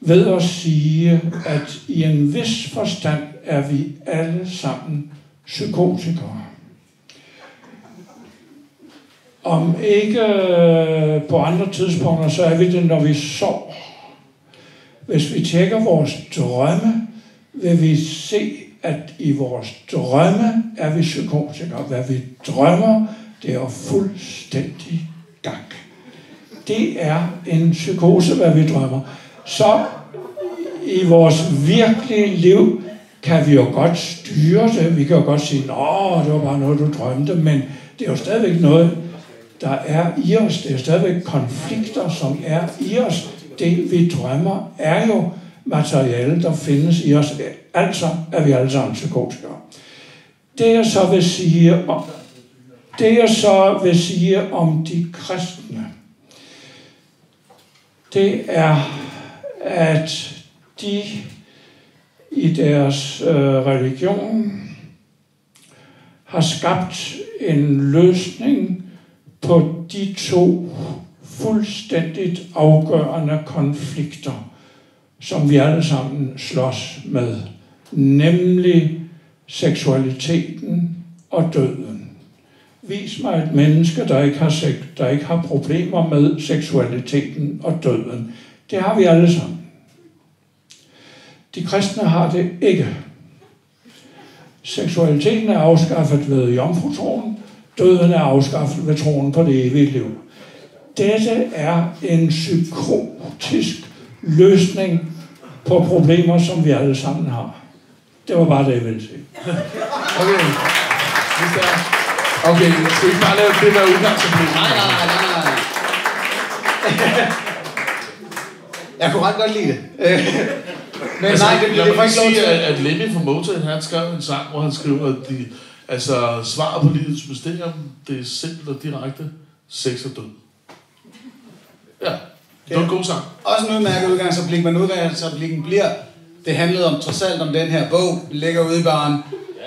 Ved at sige, at i en vis forstand er vi alle sammen psykotikere. Om ikke øh, på andre tidspunkter, så er vi det, når vi sover. Hvis vi tjekker vores drømme, vil vi se, at i vores drømme er vi psykotikere. Hvad vi drømmer, det er fuldstændig gang. Det er en psykose, hvad vi drømmer. Så i vores virkelige liv kan vi jo godt styre det. Vi kan jo godt sige, at det var bare noget, du drømte, men det er jo stadigvæk noget, der er i os. Det er stadigvæk konflikter, som er i os. Det, vi drømmer, er jo materiale, der findes i os. Altså er vi alle sammen psykotikere. Det jeg så vil sige om, det jeg så vil sige om de kristne, det er, at de i deres øh, religion har skabt en løsning på de to fuldstændigt afgørende konflikter, som vi alle sammen slås med, nemlig seksualiteten og døden. Vis mig et menneske, der ikke har, sex, der ikke har problemer med seksualiteten og døden. Det har vi alle sammen. De kristne har det ikke. Seksualiteten er afskaffet ved jomfrutroen, døden er afskaffet ved troen på det evige liv. Dette er en psykotisk løsning på problemer, som vi alle sammen har. Det var bare det, jeg ville sige. Okay. Okay, skal vi bare lave det der udgangsproblem? Nej, nej, nej, nej. Jeg kunne ret godt lide det. Men altså, nej, det, jeg lige ikke lov sige, til. at, at Lemmy fra Motown, han skrev en sang, hvor han skriver, at de, altså, svaret på livets mysterium, det er simpelt og direkte, sex og død. Ja, det var en god sang. Også en udmærket udgangsreplik, men udgangsreplikken bliver, det handlede om trods alt om den her bog, ligger ude i baren,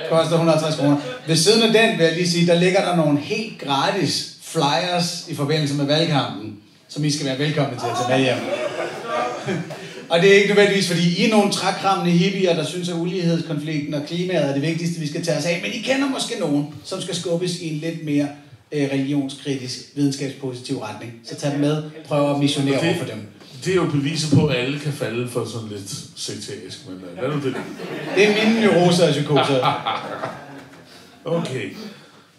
koster 150 kroner. Ved siden af den vil jeg lige sige, der ligger der nogle helt gratis flyers i forbindelse med valgkampen, som I skal være velkomne til at tage med hjem. Og det er ikke nødvendigvis, fordi I er nogle trækrammende hippier, der synes, at ulighedskonflikten og klimaet er det vigtigste, vi skal tage os af. Men I kender måske nogen, som skal skubbes i en lidt mere øh, religionskritisk, videnskabspositiv retning. Så tag dem med, prøv at missionere over for dem. Det er jo beviset på, at alle kan falde for sådan lidt sekterisk, men øh, lad nu det. Det er mine neuroser og psykoser. Okay.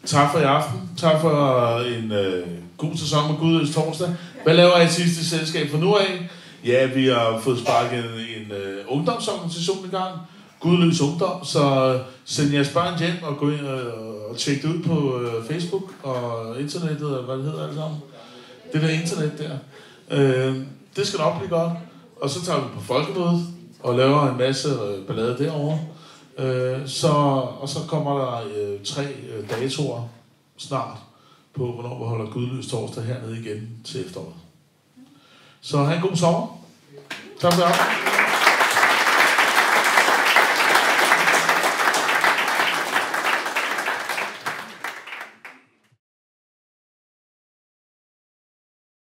Tak for i aften. Tak for en øh, god sæson med Gudløs torsdag. Hvad laver I sidst i selskab fra nu af? Ja, vi har fået sparket en, en øh, ungdomsorganisation i gang. Gudløs Ungdom, så send jeres børn hjem og gå ind og, og tjek det ud på øh, Facebook og internettet, og hvad det hedder alt sammen. Det der internet der. Øh, det skal nok blive godt. Og så tager vi på folkemødet og laver en masse øh, ballade derovre. Øh, så, og så kommer der øh, tre øh, datoer snart på, hvornår vi holder Gudløs torsdag hernede igen til efteråret. Så have en god sommer. Tak for i.